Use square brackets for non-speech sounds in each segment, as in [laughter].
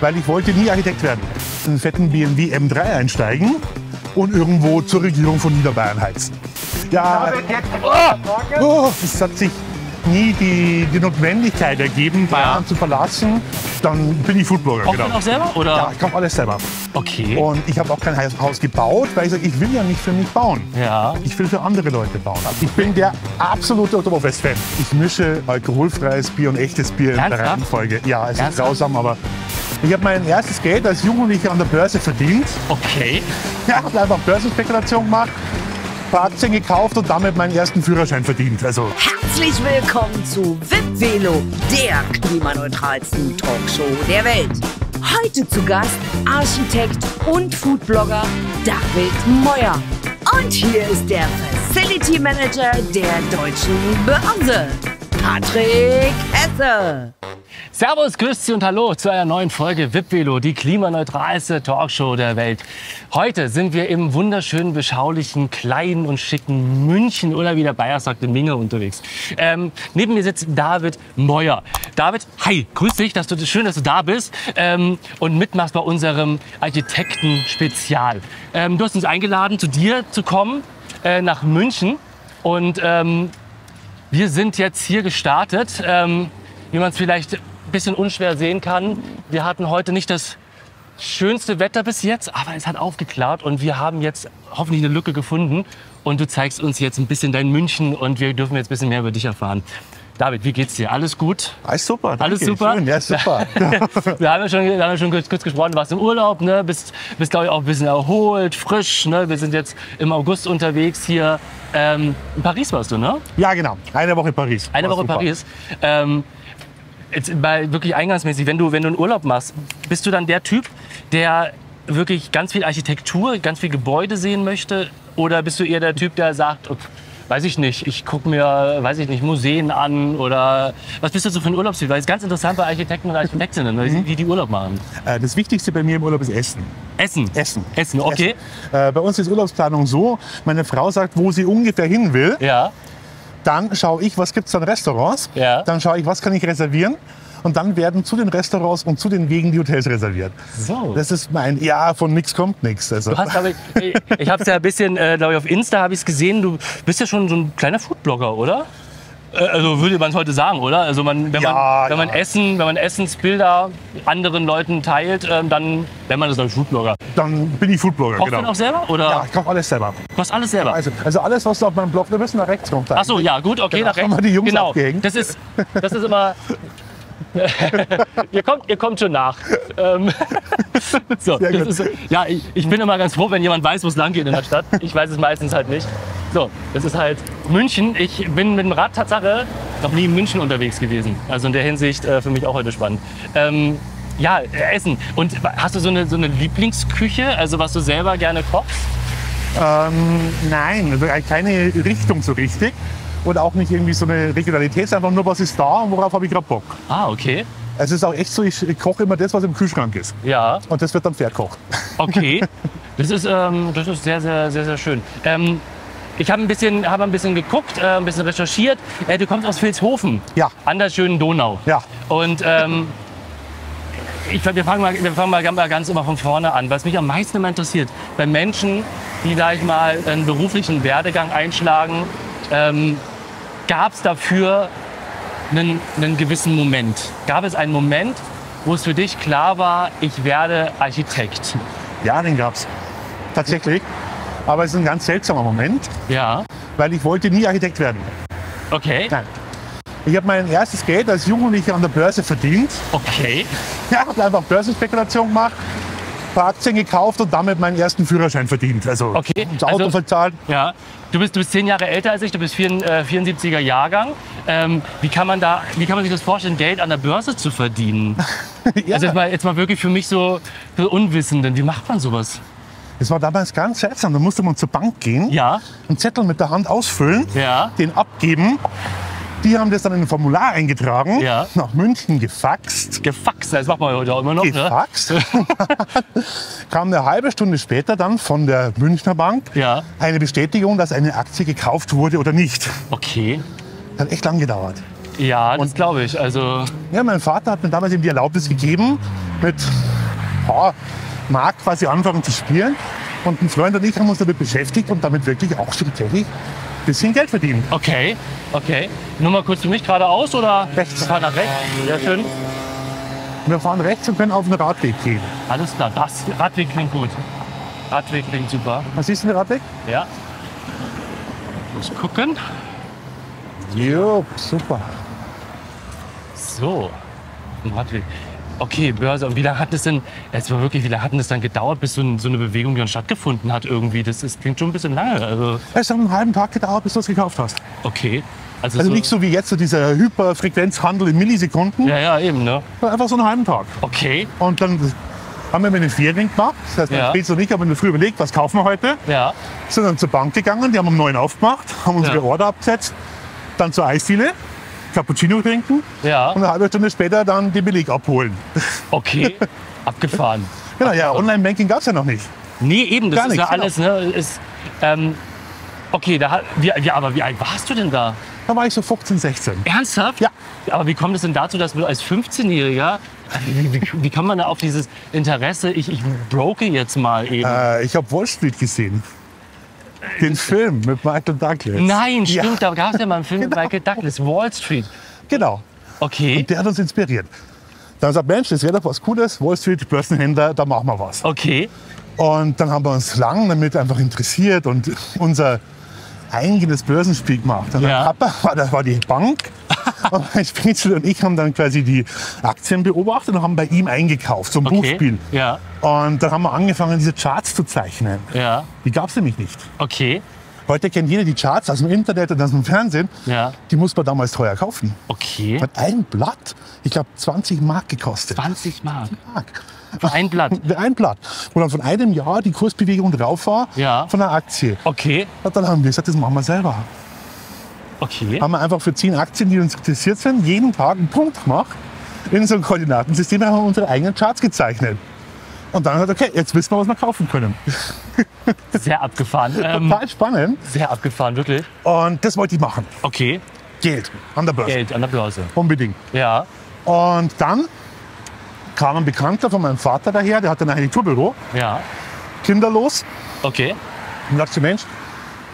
weil ich wollte nie Architekt werden. In einen fetten BMW M3 einsteigen und irgendwo zur Regierung von Niederbayern heizen. Ja, oh, oh, es hat sich nie die, die Notwendigkeit ergeben, Bayern zu verlassen. Dann bin ich Foodblogger. Auch genau. auch selber? Oder? Ja, ich mache alles selber. Okay. Und ich habe auch kein Haus gebaut, weil ich sage, ich will ja nicht für mich bauen. Ja. Ich will für andere Leute bauen. Ich bin der absolute Oktoberfest-Fan. Ich mische alkoholfreies Bier und echtes Bier in der Ernsthaft? Reihenfolge. Ja, es ist Ernsthaft? grausam, aber ich habe mein erstes Geld als Jugendlicher an der Börse verdient. Okay. Ja, habe einfach Börsenspekulation gemacht, ein paar Aktien gekauft und damit meinen ersten Führerschein verdient. Also Herzlich willkommen zu VIP Velo, der klimaneutralsten Talkshow der Welt. Heute zu Gast Architekt und Foodblogger David Meuer. Und hier ist der Facility Manager der Deutschen Börse, Patrick Hesse. Servus, Grüß und Hallo zu einer neuen Folge VIP Velo, die klimaneutralste Talkshow der Welt. Heute sind wir im wunderschönen, beschaulichen, kleinen und schicken München oder wie der Bayer sagt, in Minge unterwegs. Ähm, neben mir sitzt David Meuer. David, hi, grüß dich, dass du, schön, dass du da bist ähm, und mitmachst bei unserem Architekten-Spezial. Ähm, du hast uns eingeladen, zu dir zu kommen, äh, nach München und ähm, wir sind jetzt hier gestartet. Ähm, wie man es vielleicht ein bisschen unschwer sehen kann, wir hatten heute nicht das schönste Wetter bis jetzt, aber es hat aufgeklärt und wir haben jetzt hoffentlich eine Lücke gefunden. Und du zeigst uns jetzt ein bisschen dein München und wir dürfen jetzt ein bisschen mehr über dich erfahren. David, wie geht's dir? Alles gut? alles super. Danke. Alles super? Schön, ja, super. [laughs] Wir haben ja schon, wir haben ja schon kurz, kurz gesprochen, du warst im Urlaub, ne? bist, bist glaube ich auch ein bisschen erholt, frisch. Ne? Wir sind jetzt im August unterwegs hier. Ähm, in Paris warst du, ne? ja, genau. Eine Woche Paris. Eine War Woche super. Paris. Ähm, jetzt mal wirklich eingangsmäßig, wenn du, wenn du einen Urlaub machst, bist du dann der Typ, der wirklich ganz viel Architektur, ganz viel Gebäude sehen möchte? Oder bist du eher der Typ, der sagt, okay, weiß ich nicht, ich gucke mir, weiß ich nicht, Museen an oder was bist du so für ein Urlaubstyp? Weil es ist ganz interessant bei Architekten und Architektinnen, Mhm. wie die Urlaub machen. Äh, Das Wichtigste bei mir im Urlaub ist Essen. Essen. Essen. Essen, okay. Essen. Äh, bei uns ist Urlaubsplanung so, meine Frau sagt, wo sie ungefähr hin will. Ja. Dann schaue ich, was gibt es an Restaurants. Ja. Dann schaue ich, was kann ich reservieren. Und dann werden zu den Restaurants und zu den Wegen die Hotels reserviert. So. Das ist mein, ja, von nichts kommt nichts. Also. Du hast, glaub ich, ich habe es ja ein bisschen, äh, glaube ich, auf Insta habe ich es gesehen. Du bist ja schon so ein kleiner Foodblogger, oder? Äh, Also würde man es heute sagen, oder? Also man, wenn, Ja, man, wenn man ja. Essen, wenn man Essensbilder anderen Leuten teilt, ähm, dann wenn man das als Foodblogger. Dann bin ich Foodblogger, Kochst du genau. denn auch selber oder Ja, ich koche alles selber. du machst alles selber? Also, also alles, was du auf meinem Blog, da müssen nach rechts runter. Ach so, ja, gut, okay, Genau, nach rechts. wir die Jungs genau. abgehängt. Das ist, das ist immer. [laughs] [laughs] ihr, kommt, ihr kommt schon nach. Ähm, [laughs] so, ist, ja, ich, ich bin immer ganz froh, wenn jemand weiß, wo es lang geht in der Stadt. Ich weiß es meistens halt nicht. So, das ist halt München. Ich bin mit dem Rad Tatsache noch nie in München unterwegs gewesen. Also in der Hinsicht äh, für mich auch heute spannend. Ähm, ja, äh, Essen. Und hast du so eine, so eine Lieblingsküche, also was du selber gerne kochst? Ähm, nein, also keine Richtung so richtig. Und auch nicht irgendwie so eine Regionalität, es ist einfach nur, was ist da und worauf habe ich gerade Bock. Ah, okay. Es ist auch echt so, ich koche immer das, was im Kühlschrank ist. Ja. Und das wird dann verkocht. Okay, [laughs] das ist, ähm, das ist sehr, sehr, sehr, sehr schön. Ähm, ich habe ein, bisschen- habe ein bisschen geguckt, äh, ein bisschen recherchiert. Äh, du kommst aus Vilshofen, Ja. an der schönen Donau. Ja. Und ähm, ich, wir fangen, mal, wir fangen mal ganz- immer von vorne an. Was mich am meisten immer interessiert, bei Menschen, die gleich mal einen beruflichen Werdegang einschlagen, ähm, gab es dafür einen, einen gewissen Moment? Gab es einen Moment, wo es für dich klar war, ich werde Architekt? Ja, den gab's. Tatsächlich. Aber es ist ein ganz seltsamer Moment, Ja, weil ich wollte nie Architekt werden. okay, Nein. Ich habe mein erstes Geld als Jugendlicher an der Börse verdient. okay. [laughs] Ja, habe einfach Börsenspekulation gemacht, paar Aktien gekauft und damit meinen ersten Führerschein verdient. Also Okay, das Auto also- verzahlt. Ja, du bist, du bist zehn Jahre älter als ich, du bist vier, äh, 74er Jahrgang. Ähm, wie, kann man da, wie kann man sich das vorstellen, Geld an der Börse zu verdienen? [laughs] Ja. Also jetzt mal, jetzt mal wirklich für mich so für Unwissenden, wie macht man sowas? Das war damals ganz seltsam. Da musste man zur Bank gehen, Ja, einen Zettel mit der Hand ausfüllen, ja, den abgeben. Die haben das dann in ein Formular eingetragen, Ja. nach München gefaxt. gefaxt, das macht man heute auch immer noch. Ne? Gefaxt. [laughs] Kam eine halbe Stunde später dann von der Münchner Bank Ja, eine Bestätigung, dass eine Aktie gekauft wurde oder nicht. okay. Das hat echt lang gedauert. Ja, das glaube ich. Also, Ja, mein Vater hat mir damals eben die Erlaubnis gegeben, mit paar Mark quasi anfangen zu spielen. Und ein Freund und ich haben uns damit beschäftigt und damit wirklich auch schon ein bisschen Geld verdient. Okay, okay. Nur mal kurz für mich geradeaus oder? Rechts. Ich fahr nach rechts. Sehr schön. Wir fahren rechts und können auf den Radweg gehen. Alles klar. Das Radweg klingt gut. Radweg klingt super. Was ist denn der Radweg? Ja. Muss gucken. Jo, super. So. Ein Radweg. Okay, Börse. Und wie lange hat es denn, jetzt mal wirklich, wie lange hat das dann gedauert, bis so, ein, so eine Bewegung dann stattgefunden hat irgendwie? Das ist, klingt schon ein bisschen lange. Also, Es hat einen halben Tag gedauert, bis du es gekauft hast. okay. Also, Also so, nicht so wie jetzt, so dieser Hyperfrequenzhandel in Millisekunden, Ja, ja, eben, ne? einfach so einen halben Tag. Okay. Und dann haben wir mit den Ferien gemacht. Das heißt, mein Ja. Spitz und ich haben in der Früh überlegt, was kaufen wir heute. Ja. Sind dann zur Bank gegangen, die haben um neun aufgemacht, haben unsere Ja. Order abgesetzt, dann zur Eisdiele, Cappuccino trinken Ja. und eine halbe Stunde später dann den Beleg abholen. [laughs] Okay. Abgefahren. [laughs] Genau, ja, Online-Banking gab es ja noch nicht. Nee, eben, das Gar ist ja nichts, alles, ne? Ist, ähm, okay, da, hat- wie, wie, aber wie alt warst du denn da? Da war ich so 15, 16. Ernsthaft? Ja. Aber wie kommt es denn dazu, dass du als 15-Jähriger, wie, wie, wie kann man da auf dieses Interesse, ich, ich broke jetzt mal eben. Äh, ich habe Wall Street gesehen. Den Film mit Michael Douglas. Nein, Ja, stimmt, da gab es ja mal einen Film mit Genau. Michael Douglas, Wall Street. genau. Okay, Der hat uns inspiriert. Dann haben wir gesagt, Mensch, das wäre doch was Cooles. Wall Street, Börsenhändler, da machen wir was. okay, Und dann haben wir uns lang damit einfach interessiert und unser eigenes Börsenspiel gemacht. Und Ja. Papa war, das war die Bank. [laughs] und mein Spitzel und ich haben dann quasi die Aktien beobachtet und haben bei ihm eingekauft, so ein okay. Buchspiel. Ja, Und dann haben wir angefangen, diese Charts zu zeichnen. ja, Die gab es nämlich nicht. okay, Heute kennt jeder die Charts aus dem Internet und aus dem Fernsehen. ja, Die muss man damals teuer kaufen. okay. Hat ein Blatt, ich glaube, 20 Mark gekostet. 20 Mark. Mark. Ein Blatt. [laughs] Ein Blatt. Wo dann von einem Jahr die Kursbewegung drauf war Ja. von der Aktie. Okay, Und dann haben wir gesagt, das machen wir selber. okay. Haben wir einfach für 10 Aktien, die uns interessiert sind, jeden Tag einen Punkt gemacht. In so einem Koordinatensystem haben wir unsere eigenen Charts gezeichnet. Und dann hat er, okay, jetzt wissen wir, was wir kaufen können. [laughs] Sehr abgefahren. Ähm, Total spannend. sehr abgefahren, wirklich. Und das wollte ich machen. Okay, Geld an der Börse. Geld an der Börse. Unbedingt. Ja, Und dann kam ein Bekannter von meinem Vater daher, der hatte ein Architekturbüro, ja, kinderlos. okay. Und sagte, Mensch,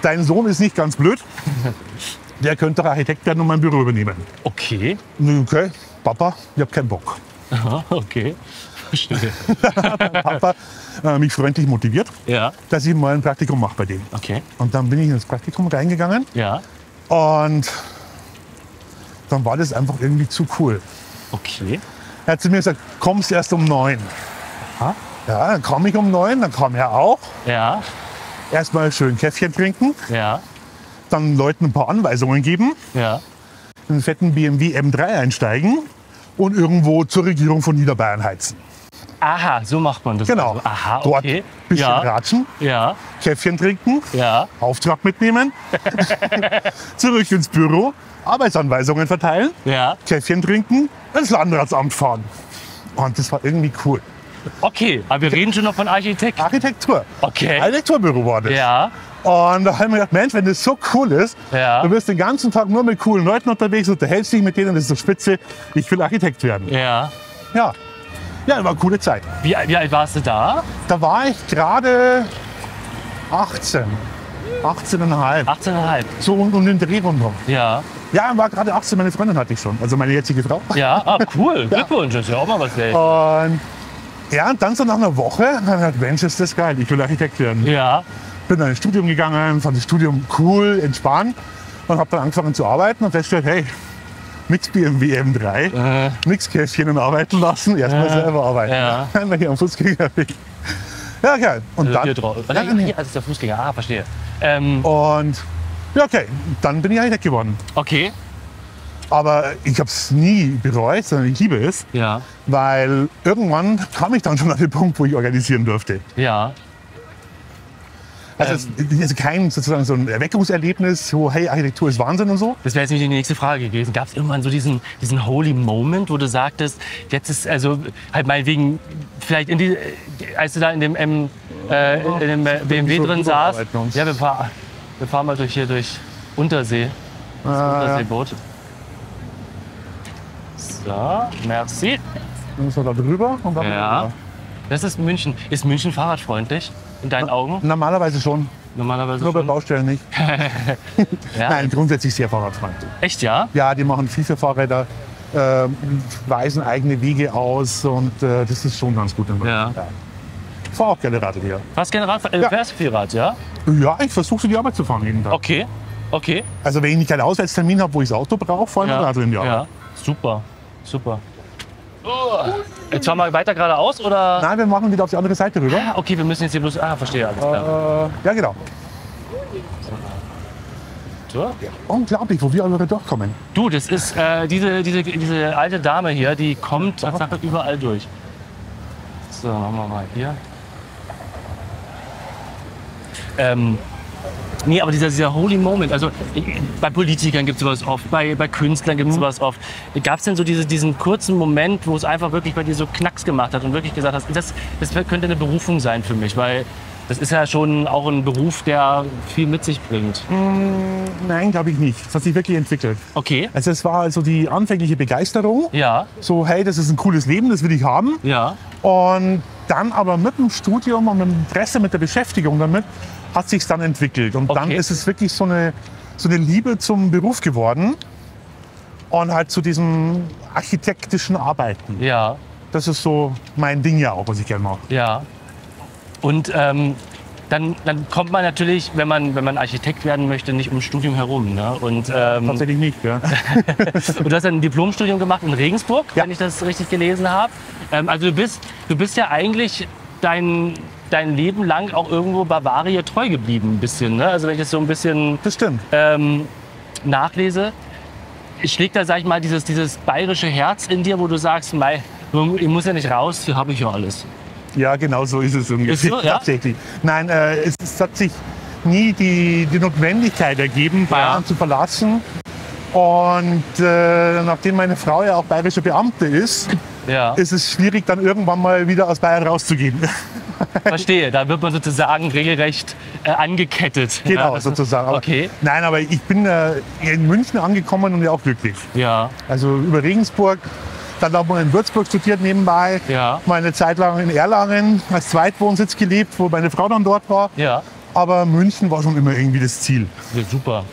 dein Sohn ist nicht ganz blöd. Der könnte Architekt werden und mein Büro übernehmen. Okay, Okay, Papa, ich habe keinen Bock. Aha, okay. Verstehe. [laughs] Papa äh, mich freundlich motiviert, Ja, dass ich mal ein Praktikum mache bei dem. okay. Und dann bin ich ins Praktikum reingegangen Ja, und dann war das einfach irgendwie zu cool. okay. Er hat zu mir gesagt, kommst erst um neun. Aha. Ja, dann komme ich um neun, dann kam er auch. Ja, Erstmal schön Käffchen trinken, ja, dann Leuten ein paar Anweisungen geben, ja. in einen fetten BMW M3 einsteigen und irgendwo zur Regierung von Niederbayern heizen. Aha, so macht man das. Genau. Also. Aha, Dort okay. ein bisschen Ja, ratschen, ja, Käffchen trinken, ja. Auftrag mitnehmen, [laughs] zurück ins Büro, Arbeitsanweisungen verteilen, Ja, Käffchen trinken, ins Landratsamt fahren. Und das war irgendwie cool. okay. Aber wir reden schon noch von Architekt. Architektur. Okay. Architekturbüro war das. Ja, Und da haben wir gedacht, Mensch, wenn das so cool ist, Ja. du bist den ganzen Tag nur mit coolen Leuten unterwegs, unterhältst dich mit denen, das ist so spitze, ich will Architekt werden. ja. Ja, ja, war eine coole Zeit. Wie, wie alt warst du da? Da war ich gerade 18. 18,5. 18,5. So um, um den Dreh rundherum. Ja, Ja, war gerade 18, meine Freundin hatte ich schon. Also meine jetzige Frau. ja. Ah, cool. [laughs] Glückwunsch. Das ist ja auch mal was wert. Und ja, und dann so nach einer Woche, ich gedacht, Mensch, ist das geil, ich will Architekt werden. Ja, Bin dann ins Studium gegangen, fand das Studium cool, entspannt und habe dann angefangen zu arbeiten und festgestellt, hey, nix BMW M3, äh, nix Käffchen und arbeiten lassen, erstmal Ja. selber arbeiten. Ja. [laughs] Einmal hier am Fußgängerweg. Ja, geil. Und dann, hier drauf. Ja, Ja, hier, das ist der Fußgänger. Ah, verstehe. Ähm, und ja, okay, dann bin ich Architekt geworden. okay. Aber ich habe es nie bereut, sondern ich liebe es, Ja, weil irgendwann kam ich dann schon an den Punkt, wo ich organisieren durfte. ja. Also, es ist also kein sozusagen so ein Erweckungserlebnis, so hey, Architektur ist Wahnsinn und so. Das wäre jetzt nicht die nächste Frage gewesen. Gab es irgendwann so diesen, diesen holy Moment, wo du sagtest, jetzt ist also halt meinetwegen vielleicht in die, als du da in dem, M, äh, in dem äh, BMW drin saß. rüberarbeiten uns. Ja, wir wir fahren mal durch hier durch Untersee, das Ah, Unterseeboot. So, merci. Dann müssen wir da drüber und dann Ja. Das ist München. Ist München fahrradfreundlich in deinen Augen? Normalerweise schon, Normalerweise nur bei. Baustellen nicht. [laughs] [laughs] Ja? Nein, grundsätzlich sehr fahrradfreundlich. Echt, ja? Ja, die machen viel für Fahrräder, äh, weisen eigene Wege aus und äh, das ist schon ganz gut. Ja. Ich fahre auch gerne Radl hier. Was General äh, Ja. fährst viel Rad, ja? Ja, ich versuche so die Arbeit zu fahren jeden Tag. Okay. Okay. Also wenn ich keinen Auswärtstermin habe, wo ich das Auto brauche, fahre ich mit Radl die Arbeit. ja. Super. Super. Oh. Jetzt fahren wir weiter geradeaus oder? Nein, wir machen wieder auf die andere Seite rüber. Ah, okay, wir müssen jetzt hier bloß. Ah, verstehe, alles klar. Äh, ja, genau. So. Unglaublich, wo wir alle durchkommen. Du, das ist äh, diese, diese, diese alte Dame hier, die kommt tatsächlich überall durch. So, machen wir mal hier. Ähm, nee, aber dieser, dieser Holy Moment, also ich- bei Politikern gibt es sowas oft, bei, bei Künstlern gibt es sowas oft. Gab es denn so diese, diesen kurzen Moment, wo es einfach wirklich bei dir so Knacks gemacht hat und wirklich gesagt hast, das, das könnte eine Berufung sein für mich, weil das ist ja schon auch ein Beruf, der viel mit sich bringt. Nein, glaube ich nicht. Das hat sich wirklich entwickelt. Okay. Also es war also die anfängliche Begeisterung. Ja, So, hey, das ist ein cooles Leben, das will ich haben. ja, Und dann aber mit dem Studium und mit dem Interesse, mit der Beschäftigung damit, hat sich dann entwickelt. Und dann Okay. ist es wirklich so eine, so eine Liebe zum Beruf geworden. Und halt zu diesem architektischen Arbeiten. ja. Das ist so mein Ding ja auch, was ich gerne mache. Ja. Und ähm, dann, dann kommt man natürlich, wenn man, wenn man Architekt werden möchte, nicht ums Studium herum. Ne? Und, ähm, Tatsächlich nicht. Ja. [laughs] und du hast ein Diplomstudium gemacht in Regensburg, Ja. wenn ich das richtig gelesen habe. Ähm, also du bist, du bist ja eigentlich dein, dein Leben lang auch irgendwo Bavaria treu geblieben, ein bisschen. Ne? Also wenn ich das so ein bisschen ähm, nachlese, schlägt da, sag ich mal, dieses, dieses bayerische Herz in dir, wo du sagst, mei, ich muss ja nicht raus, hier habe ich ja alles. Ja, genau so ist es ungefähr. so, [laughs] ja? Tatsächlich. Nein, äh, es, es hat sich nie die, die Notwendigkeit ergeben, Bayern zu verlassen. Und äh, nachdem meine Frau ja auch bayerische Beamte ist, Ja. ist es schwierig, dann irgendwann mal wieder aus Bayern rauszugehen. [laughs] Verstehe, da wird man sozusagen regelrecht äh, angekettet. genau, Ja, sozusagen. Aber, Okay. Nein, aber ich bin äh, in München angekommen und ja auch glücklich. Ja, Also über Regensburg, dann auch mal in Würzburg studiert nebenbei. ja, Mal eine Zeit lang in Erlangen als Zweitwohnsitz gelebt, wo meine Frau dann dort war. ja. Aber München war schon immer irgendwie das Ziel. ja super.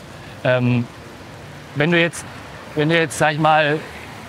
Ähm, wenn du jetzt, wenn du jetzt, sag ich mal,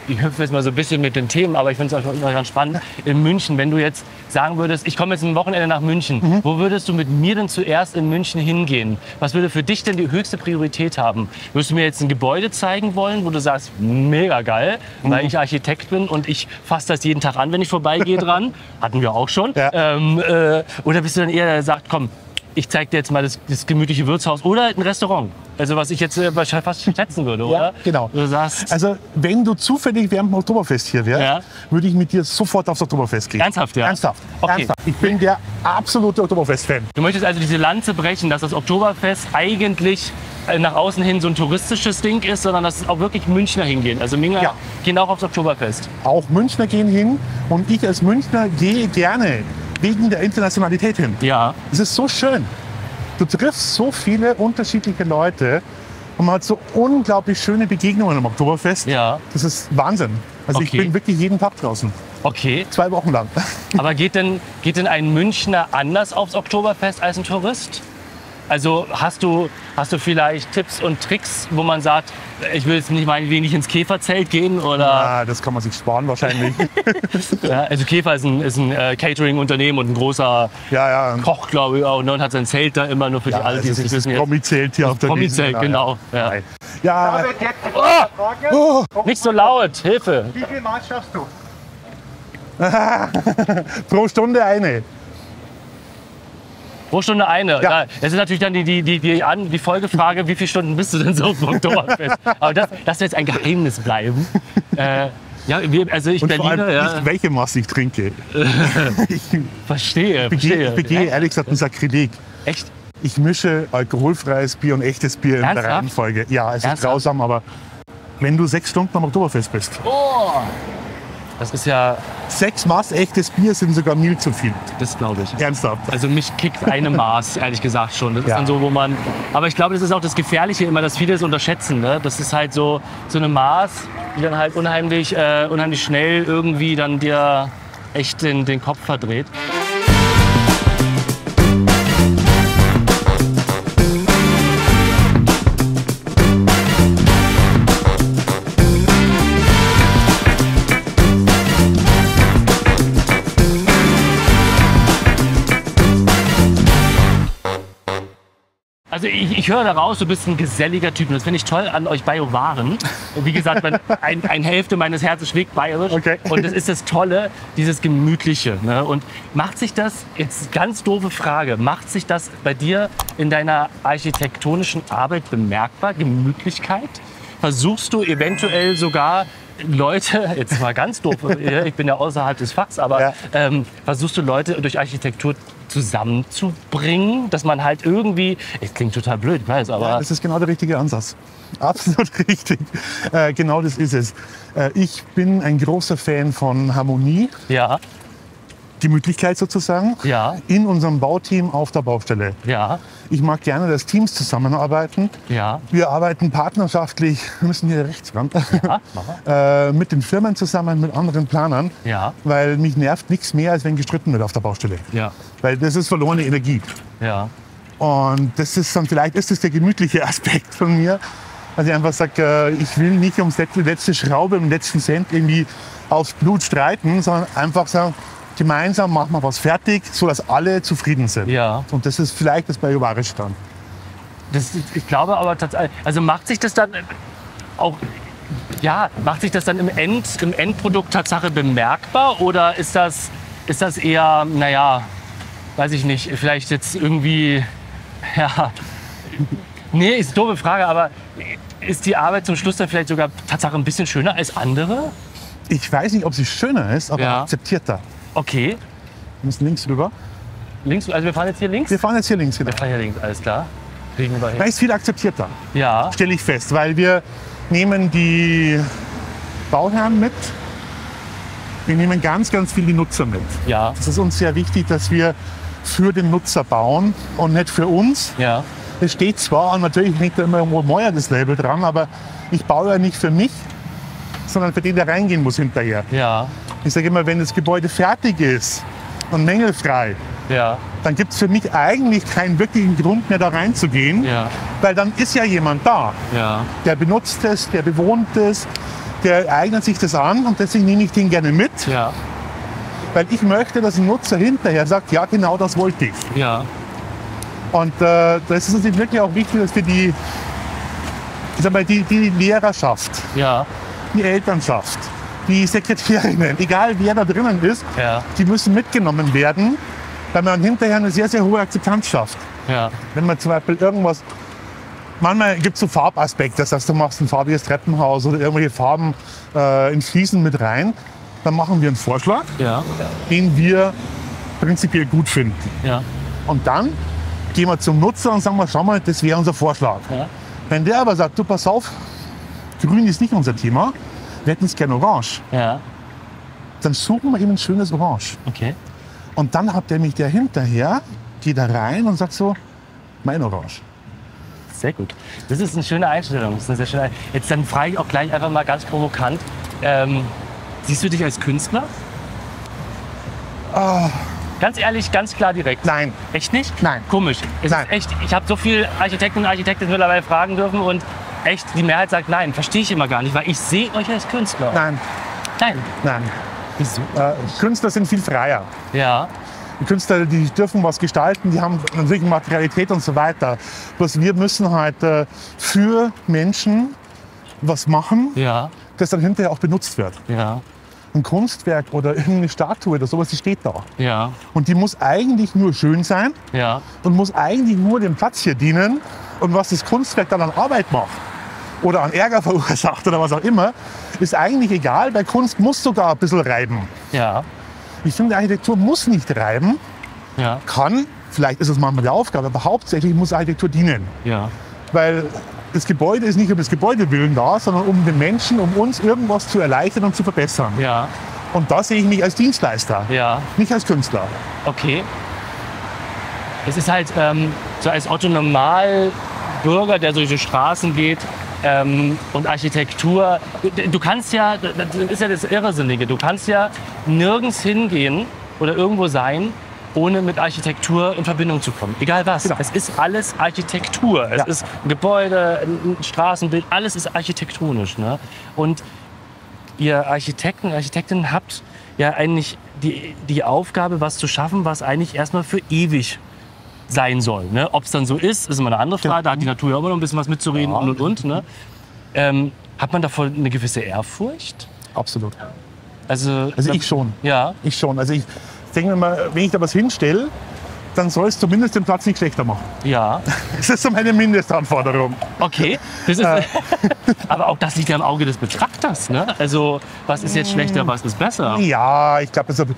ich hüpfe jetzt mal so ein bisschen mit den Themen, aber ich finde es auch immer ganz spannend. In München, wenn du jetzt sagen würdest, ich komme jetzt ein Wochenende nach München, Mhm. wo würdest du mit mir denn zuerst in München hingehen? Was würde für dich denn die höchste Priorität haben? Würdest du mir jetzt ein Gebäude zeigen wollen, wo du sagst, mega geil, Mhm. weil ich Architekt bin und ich fasse das jeden Tag an, wenn ich vorbeigehe dran? [laughs] Hatten wir auch schon. Ja. Ähm, äh, oder bist du dann eher, der sagt, komm, ich zeig dir jetzt mal das, das gemütliche Wirtshaus oder ein Restaurant? Also was ich jetzt äh, wahrscheinlich fast schätzen würde, oder? genau. Du sagst, Also, wenn du zufällig während dem Oktoberfest hier wärst, Ja. würde ich mit dir sofort aufs Oktoberfest gehen. Ernsthaft, ja? Ernsthaft. Okay. Ernsthaft. Ich bin der absolute Oktoberfest-Fan. du möchtest also diese Lanze brechen, dass das Oktoberfest eigentlich äh, nach außen hin so ein touristisches Ding ist, sondern dass es auch wirklich Münchner hingehen. Also Münchner Ja. gehen auch aufs Oktoberfest. Auch Münchner gehen hin und ich als Münchner gehe gerne wegen der Internationalität hin. Ja, Es ist so schön. Du triffst so viele unterschiedliche Leute und man hat so unglaublich schöne Begegnungen am Oktoberfest. ja, Das ist Wahnsinn. Also ich Okay. bin wirklich jeden Tag draußen. okay. Zwei Wochen lang. [laughs] Aber geht denn, geht denn ein Münchner anders aufs Oktoberfest als ein Tourist? Also hast du, hast du vielleicht Tipps und Tricks, wo man sagt, ich will jetzt nicht mal wenig ins Käferzelt gehen oder Ah, das kann man sich sparen wahrscheinlich. [laughs] [laughs] ja, also Käfer ist ein, ist ein äh, Catering-Unternehmen und ein großer ja, ja. Koch, glaube ich, auch, ne, und hat sein Zelt da immer nur für Ja, die alle, die das es nicht das wissen. jetzt. Promi-Zelt hier auf der Promi-Zelt, Wiesn. genau. Ja. Ja, Oh, nicht so laut, Hilfe. Wie viel Maß schaffst du? [laughs] Pro Stunde eine. Pro Stunde eine. Ja. Das ist natürlich dann die, die, die, die, An die Folgefrage, wie viele Stunden bist du denn so auf dem Oktoberfest? [laughs] Aber das, das wird jetzt ein Geheimnis bleiben. [laughs] Äh, ja, wir, also ich Und vor Berliner, allem ja, nicht, welche Maß ich trinke. [laughs] ich verstehe, begehe, verstehe. ich begehe ehrlich gesagt ein Sakrileg. Echt? Ich mische alkoholfreies Bier und echtes Bier in der Ernsthaft? Reihenfolge. Ja, es ist Ernsthaft? grausam, aber wenn du sechs Stunden am Oktoberfest bist, Oh. Das ist ja, sechs Maß echtes Bier sind sogar mil zu viel. das glaube ich. Ernsthaft. Also mich kickt eine Maß, [laughs] ehrlich gesagt schon. Das ist Ja. dann so, wo man. Aber ich glaube, das ist auch das Gefährliche immer, dass viele es unterschätzen. Ne? Das ist halt so, so eine Maß, die dann halt unheimlich, äh, unheimlich schnell irgendwie dann dir echt den, den Kopf verdreht. Also ich, ich höre daraus, du bist ein geselliger Typ. Und das finde ich toll an euch Biowaren. Wie gesagt, mein, ein, ein Hälfte meines Herzens schlägt bayerisch. Okay. Und das ist das Tolle, dieses Gemütliche. Ne? Und macht sich das, jetzt ganz doofe Frage, macht sich das bei dir in deiner architektonischen Arbeit bemerkbar? Gemütlichkeit? Versuchst du eventuell sogar Leute, [laughs] jetzt mal ganz doof, ich bin ja außerhalb des Fachs, aber Ja. ähm, versuchst du Leute durch Architektur zusammenzubringen, dass man halt irgendwie, es klingt total blöd, ich weiß, aber Das ist genau der richtige Ansatz. Absolut [laughs] richtig. Äh, genau das ist es. Äh, ich bin ein großer Fan von Harmonie, ja, Gemütlichkeit sozusagen, Ja. in unserem Bauteam auf der Baustelle. ja, Ich mag gerne, dass Teams zusammenarbeiten. ja, Wir arbeiten partnerschaftlich, [laughs] wir müssen hier rechts ran, ja, [laughs] äh, mit den Firmen zusammen, mit anderen Planern, ja, weil mich nervt nichts mehr, als wenn gestritten wird auf der Baustelle. ja, Weil das ist verlorene Energie. ja, Und das ist dann, vielleicht ist das der gemütliche [laughs] Aspekt von mir. Also ich einfach sage, äh, ich will nicht ums letzte, letzte Schraube, um den letzten Cent irgendwie aufs Blut streiten, sondern einfach sagen, gemeinsam machen wir was fertig, sodass alle zufrieden sind. ja. Und das ist vielleicht das Bayerische dann. Das, ich glaube aber tatsächlich, also macht sich das dann auch, ja, macht sich das dann im, End, im Endprodukt Tatsache bemerkbar oder ist das, ist das eher, naja, weiß ich nicht, vielleicht jetzt irgendwie, [laughs] ja, nee, ist eine doofe Frage, aber ist die Arbeit zum Schluss dann vielleicht sogar Tatsache ein bisschen schöner als andere? Ich weiß nicht, ob sie schöner ist, aber Ja. akzeptierter. Okay, Wir müssen links rüber. links, also wir fahren jetzt hier links? Wir fahren jetzt hier links, genau. Wir fahren hier links, alles klar. Kriegen wir Da hin. ist viel akzeptierter, Ja, stelle ich fest, weil wir nehmen die Bauherren mit. Wir nehmen ganz, ganz viel die Nutzer mit. ja, Es ist uns sehr wichtig, dass wir für den Nutzer bauen und nicht für uns. ja, Es steht zwar, und natürlich hängt da immer irgendwo Meuer das Label dran, aber ich baue ja nicht für mich, sondern für den, der reingehen muss hinterher. ja, Ich sage immer, wenn das Gebäude fertig ist und mängelfrei, ja, dann gibt es für mich eigentlich keinen wirklichen Grund mehr da reinzugehen, ja, weil dann ist ja jemand da, ja, der benutzt es, der bewohnt es, der eignet sich das an und deswegen nehme ich den gerne mit, weil ich möchte, dass ein Nutzer hinterher sagt, ja genau das wollte ich. Und äh, das ist uns wirklich auch wichtig, dass wir die, ich sag mal, die, die Lehrerschaft, die Elternschaft, die Sekretärinnen, [laughs] egal wer da drinnen ist, ja, die müssen mitgenommen werden, weil man hinterher eine sehr, sehr hohe Akzeptanz schafft. ja, Wenn man zum Beispiel irgendwas, manchmal gibt es so Farbaspekte, das heißt, du machst ein farbiges Treppenhaus oder irgendwelche Farben äh, in Fliesen mit rein, dann machen wir einen Vorschlag, ja, den wir prinzipiell gut finden. Und dann gehen wir zum Nutzer und sagen, wir, schau mal, das wäre unser Vorschlag. Wenn der aber sagt, du pass auf, grün ist nicht unser Thema, wir hätten es gerne orange, ja, dann suchen wir ihm ein schönes Orange. okay. Und dann hat der mich der hinterher, geht da rein und sagt so, mein Orange. Sehr gut. Das ist eine schöne Einstellung. Das ist eine sehr schöne Ein- Jetzt dann frage ich auch gleich einfach mal ganz provokant. Ähm, siehst du dich als Künstler? Ganz ehrlich, ganz klar direkt. Nein, Echt nicht? Nein. Komisch. Es Nein. Ist echt, ich habe so viele Architekten und Architekten mittlerweile fragen dürfen und echt, die Mehrheit sagt nein. Verstehe ich immer gar nicht, weil ich sehe euch als Künstler. nein, Nein. nein. Wieso? Äh, Künstler sind viel freier. Ja, Die Künstler, die dürfen was gestalten, die haben natürlich Materialität und so weiter. Bloß wir müssen halt äh, für Menschen was machen, ja, das dann hinterher auch benutzt wird. ja, Ein Kunstwerk oder irgendeine Statue oder sowas, die steht da. ja, Und die muss eigentlich nur schön sein ja, und muss eigentlich nur dem Platz hier dienen. Und was das Kunstwerk dann an Arbeit macht oder an Ärger [laughs] verursacht oder was auch immer, ist eigentlich egal. Bei Kunst muss sogar ein bisschen reiben. ja, Ich finde, Architektur muss nicht reiben, ja, kann, vielleicht ist es manchmal die Aufgabe, aber hauptsächlich muss Architektur dienen. ja, Weil das Gebäude ist nicht um des Gebäude willen da, sondern um den Menschen, um uns irgendwas zu erleichtern und zu verbessern. ja, Und da sehe ich mich als Dienstleister, ja. nicht als Künstler. Okay. Es ist halt ähm, so als Otto Normalbürger, der durch die Straßen geht, Ähm, und Architektur, du kannst ja, das ist ja das Irrsinnige, du kannst ja nirgends hingehen oder irgendwo sein, ohne mit Architektur in Verbindung zu kommen. Egal was. Genau. Es ist alles Architektur. Es Ja. ist ein Gebäude, ein Straßenbild, alles ist architektonisch. Ne? Und ihr Architekten, Architektinnen habt ja eigentlich die, die Aufgabe, was zu schaffen, was eigentlich erstmal für ewig sein soll. Ne? Ob es dann so ist, ist immer eine andere Frage. Da hat die Natur ja immer noch ein bisschen was mitzureden Ja. und und und. Ne? Ähm, hat man davor eine gewisse Ehrfurcht? Absolut. Also, Also ich schon. Ja, Ich schon. Also ich denke mir mal, wenn ich da was hinstelle, dann soll es zumindest den Platz nicht schlechter machen. ja. [laughs] Das ist so meine Mindestanforderung. Okay. Ist, Äh. [laughs] aber auch das liegt ja im Auge des Betrachters. Ne? Also, was ist jetzt schlechter, was ist besser? Ja, ich glaube, es ein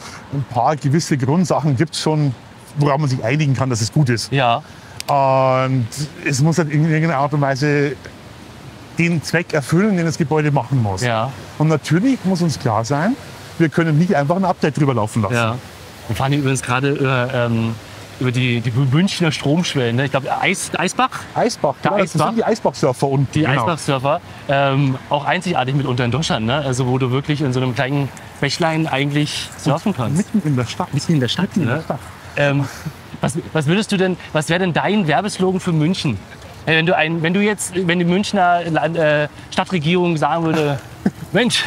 paar gewisse Grundsachen gibt es schon, woran man sich einigen kann, dass es gut ist. Ja, Und es muss halt in irgendeiner Art und Weise den Zweck erfüllen, den das Gebäude machen muss. ja, Und natürlich muss uns klar sein, wir können nicht einfach ein Update drüber laufen lassen. ja. Wir fahren hier übrigens gerade über, ähm, über die, die Münchner Stromschwellen. Ne? Ich glaube, Eis, Eisbach, Eisbach, genau, das Eisbach. sind die Eisbach-Surfer unten. die genau. Eisbach-Surfer. Ähm, auch einzigartig mitunter in Deutschland. Ne? Also, wo du wirklich in so einem kleinen Bächlein eigentlich surfen kannst. Mitten in der Stadt. Mitten in der Stadt. in der Ne? Stadt. Ähm, was, was würdest du denn, was wäre denn dein Werbeslogan für München? Wenn du, ein, wenn du jetzt, wenn die Münchner Land, äh, Stadtregierung sagen würde, [laughs] Mensch,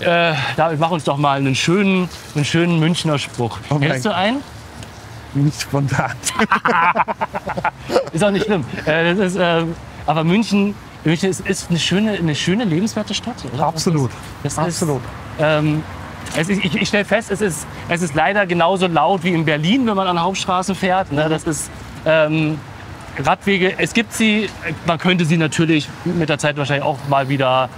äh, David, mach uns doch mal einen schönen, einen schönen Münchner Spruch. Oh Kennst du einen? Nicht spontan. [laughs] Ist auch nicht schlimm. Äh, das ist, äh, aber München, München ist, ist eine, schöne, eine schöne, lebenswerte Stadt, oder? Absolut. Das ist, Absolut. Ähm, es ist, ich ich stelle fest, es ist, es ist leider genauso laut wie in Berlin, wenn man an Hauptstraßen fährt. Ne? Das ist ähm, Radwege. Es gibt sie. Man könnte sie natürlich mit der Zeit wahrscheinlich auch mal wieder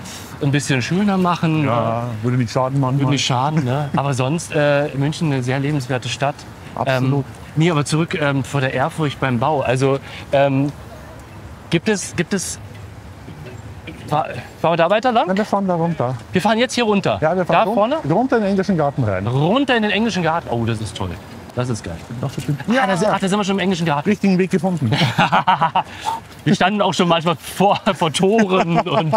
ein bisschen schöner machen. ne? Ja, würde nicht schaden, Mann. Würde nicht schaden. Ne? Aber sonst äh, München eine sehr lebenswerte Stadt. Absolut. Ähm, nee, aber zurück ähm, vor der Ehrfurcht beim Bau. Also ähm, gibt es, gibt es. Fahr- Fahren wir da weiter lang? Nein, wir fahren da runter. Wir fahren jetzt hier runter. Ja, wir da fahren run- vorne? runter in den englischen Garten rein. Runter in den englischen Garten. Oh, das ist toll. Das ist geil. Ja, da, sind- ach, da sind wir schon im englischen Garten. Richtigen Weg gefunden. [laughs] Wir standen auch schon manchmal vor, vor Toren und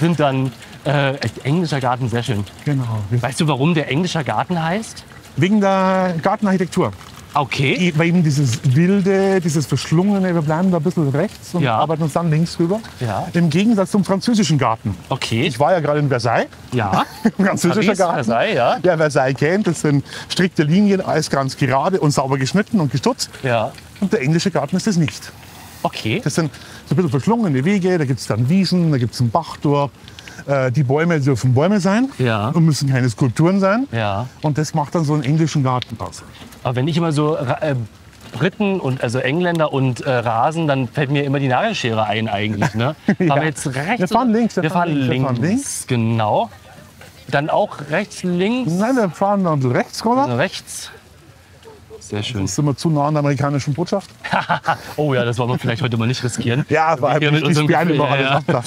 sind dann. Äh, echt, englischer Garten, sehr schön. genau. Weißt du, warum der englischer Garten heißt? Wegen der Gartenarchitektur. Okay. E- Weil eben dieses wilde, dieses verschlungene, wir bleiben da ein bisschen rechts und Ja. arbeiten uns dann links rüber. Ja. Im Gegensatz zum französischen Garten. Okay. Ich war ja gerade in Versailles, Ja. [laughs] französischer Paris, Garten. Versailles, ja. Wer Versailles kennt, das sind strikte Linien, alles ganz gerade und sauber geschnitten und gestutzt. Ja. Und der englische Garten ist das nicht. Okay. Das sind so ein bisschen verschlungene Wege, da gibt es dann Wiesen, da gibt es einen Bach durch. Äh, Die Bäume dürfen Bäume sein Ja. und müssen keine Skulpturen sein. Ja. Und das macht dann so einen englischen Garten aus. Aber wenn ich immer so äh, Briten und also Engländer und äh, Rasen, dann fällt mir immer die Nagelschere ein eigentlich. Ne? Fahren [laughs] Ja. wir jetzt rechts? Wir fahren oder- links, wir Wir fahren links, wir links. fahren links. Genau. Dann auch rechts, links, Nein, wir fahren dann rechts rüber. rechts. Sehr schön. Jetzt sind wir zu nah an der amerikanischen Botschaft. [laughs] Oh ja, das wollen wir vielleicht heute mal nicht riskieren. Ja, weil Hier mit ich unserem Gefühl, ja, ja.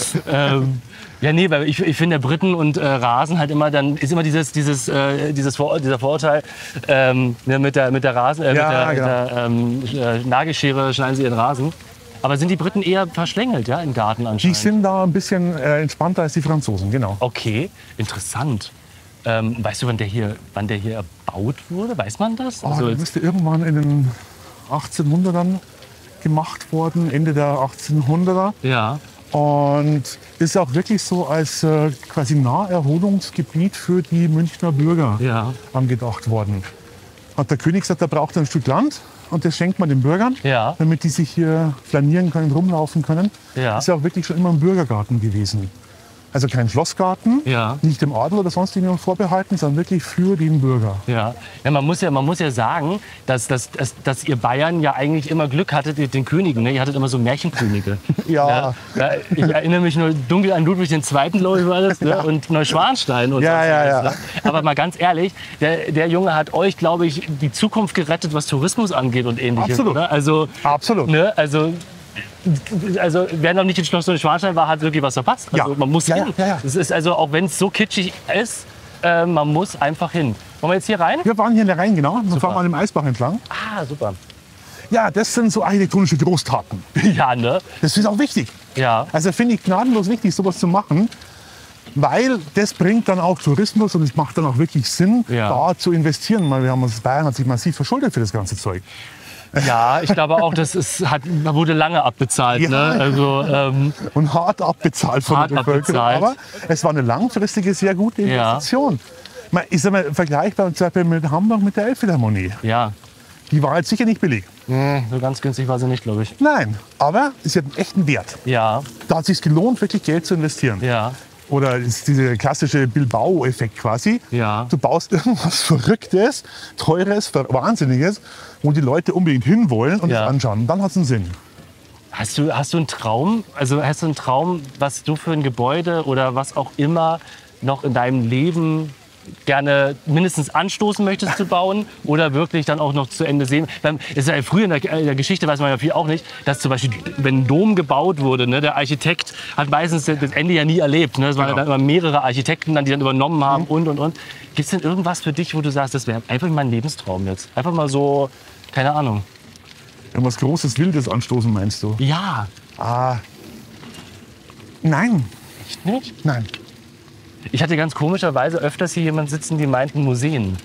ähm, ja, nee, weil ich, ich finde Briten und äh, Rasen halt immer, dann ist immer dieses, dieses, äh, dieses Vor dieser Vorurteil ähm, ne, mit, der, mit der Rasen, äh, Ja, mit der, genau. mit der ähm, äh, Nagelschere schneiden sie ihren Rasen. Aber sind die Briten eher verschlängelt, ja, im Garten Die anscheinend? sind da ein bisschen äh, entspannter als die Franzosen, genau. Okay, interessant. Ähm, weißt du, wann der, hier, wann der hier erbaut wurde? Weiß man das? Oh, Also das müsste irgendwann in den 1800ern gemacht worden, Ende der 1800er. ja, Und ist auch wirklich so als äh, quasi Naherholungsgebiet für die Münchner Bürger ja, angedacht worden. Hat der König gesagt, er braucht ein Stück Land und das schenkt man den Bürgern, Ja. damit die sich hier flanieren können, rumlaufen können. Ja. Ist ja auch wirklich schon immer ein Bürgergarten gewesen. Also kein Schlossgarten, Ja. nicht dem Adel oder sonst jemandem vorbehalten, sondern wirklich für den Bürger. Ja, ja man, muss ja man muss ja sagen, dass, dass, dass, dass ihr Bayern ja eigentlich immer Glück hattet mit den Königen. Ne? Ihr hattet immer so Märchenkönige. [laughs] Ja. Ja, ich erinnere mich nur dunkel an Ludwig II., glaube ich, war das, ne? und Neuschwanstein. Und Ja, ja, ja. Ne? Aber mal ganz ehrlich, der, der Junge hat euch, glaube ich, die Zukunft gerettet, was Tourismus angeht und ähnliches. Absolut. Also, Absolut. ne? also also wer noch nicht in Schloss Neuschwanstein war, hat wirklich was verpasst. Also Ja. man muss Ja, hin. ja, ja. Das ist also auch wenn es so kitschig ist, äh, man muss einfach hin. Wollen wir jetzt hier rein? Wir fahren hier rein, genau. Wir fahren an dem Eisbach entlang. Ah, super. Ja, das sind so architektonische Großtaten. [laughs] Ja, ne? Das ist auch wichtig. Ja. Also finde ich gnadenlos wichtig, sowas zu machen, weil das bringt dann auch Tourismus und es macht dann auch wirklich Sinn, Ja. da zu investieren. Weil wir haben uns Bayern hat sich massiv verschuldet für das ganze Zeug. Ja, ich glaube auch, das ist, hat, wurde lange abbezahlt. Ja. Ne? Also, ähm, Und hart abbezahlt von Hart der Bevölkerung. Aber es war eine langfristige, sehr gute Ja. Investition. Man ist einmal vergleichbar zum Beispiel mit Hamburg mit der Elbphilharmonie. ja, Die war jetzt sicher nicht billig. So ganz günstig war sie nicht, glaube ich. Nein, aber sie hat einen echten Wert. Ja, Da hat es sich gelohnt, wirklich Geld zu investieren. ja, Oder ist dieser klassische Bilbao-Effekt quasi. Ja. Du baust [laughs] irgendwas Verrücktes, Teures, Wahnsinniges, wo die Leute unbedingt hinwollen und Ja. es anschauen. Dann hat es einen Sinn. Hast du, hast du einen Traum? Also hast du einen Traum, was du für ein Gebäude oder was auch immer noch in deinem Leben gerne mindestens anstoßen möchtest zu bauen oder wirklich dann auch noch zu Ende sehen? Beim, ist ja früher in der, in der Geschichte weiß man ja viel auch nicht, dass zum Beispiel, wenn ein Dom gebaut wurde, ne, der Architekt hat meistens das Ende ja nie erlebt. Ne? Es waren Genau. dann immer mehrere Architekten, dann, die dann übernommen haben und und und. Gibt es denn irgendwas für dich, wo du sagst, das wäre einfach mein Lebenstraum jetzt? Einfach mal so, keine Ahnung. Irgendwas Großes, Wildes anstoßen, meinst du? Ja, Ah. Nein, echt nicht? nein. Ich hatte ganz komischerweise öfters hier jemand sitzen, die meinten Museen.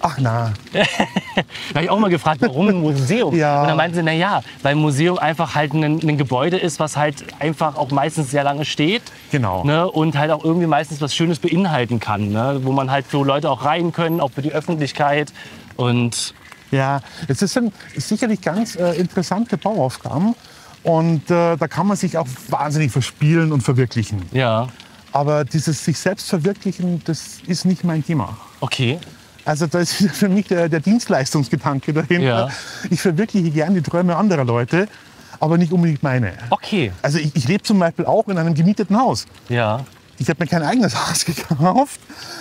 Ach na, [laughs] Da habe ich auch mal gefragt, warum ein Museum? Ja. Und dann meinten sie, na ja, weil ein Museum einfach halt ein, ein Gebäude ist, was halt einfach auch meistens sehr lange steht. Genau. Ne? Und halt auch irgendwie meistens was Schönes beinhalten kann. Ne? Wo man halt so Leute auch rein können, auch für die Öffentlichkeit. Und Ja, es sind sicherlich ganz äh, interessante Bauaufgaben. Und äh, da kann man sich auch wahnsinnig verspielen und verwirklichen. ja, Aber dieses sich selbst verwirklichen, das ist nicht mein Thema. okay. Also da ist für mich der, der Dienstleistungsgedanke dahinter. Ja. Ich verwirkliche gern die Träume anderer Leute, aber nicht unbedingt meine. Okay, Also ich, ich lebe zum Beispiel auch in einem gemieteten Haus. ja. Ich habe mir kein eigenes [laughs] Haus gekauft,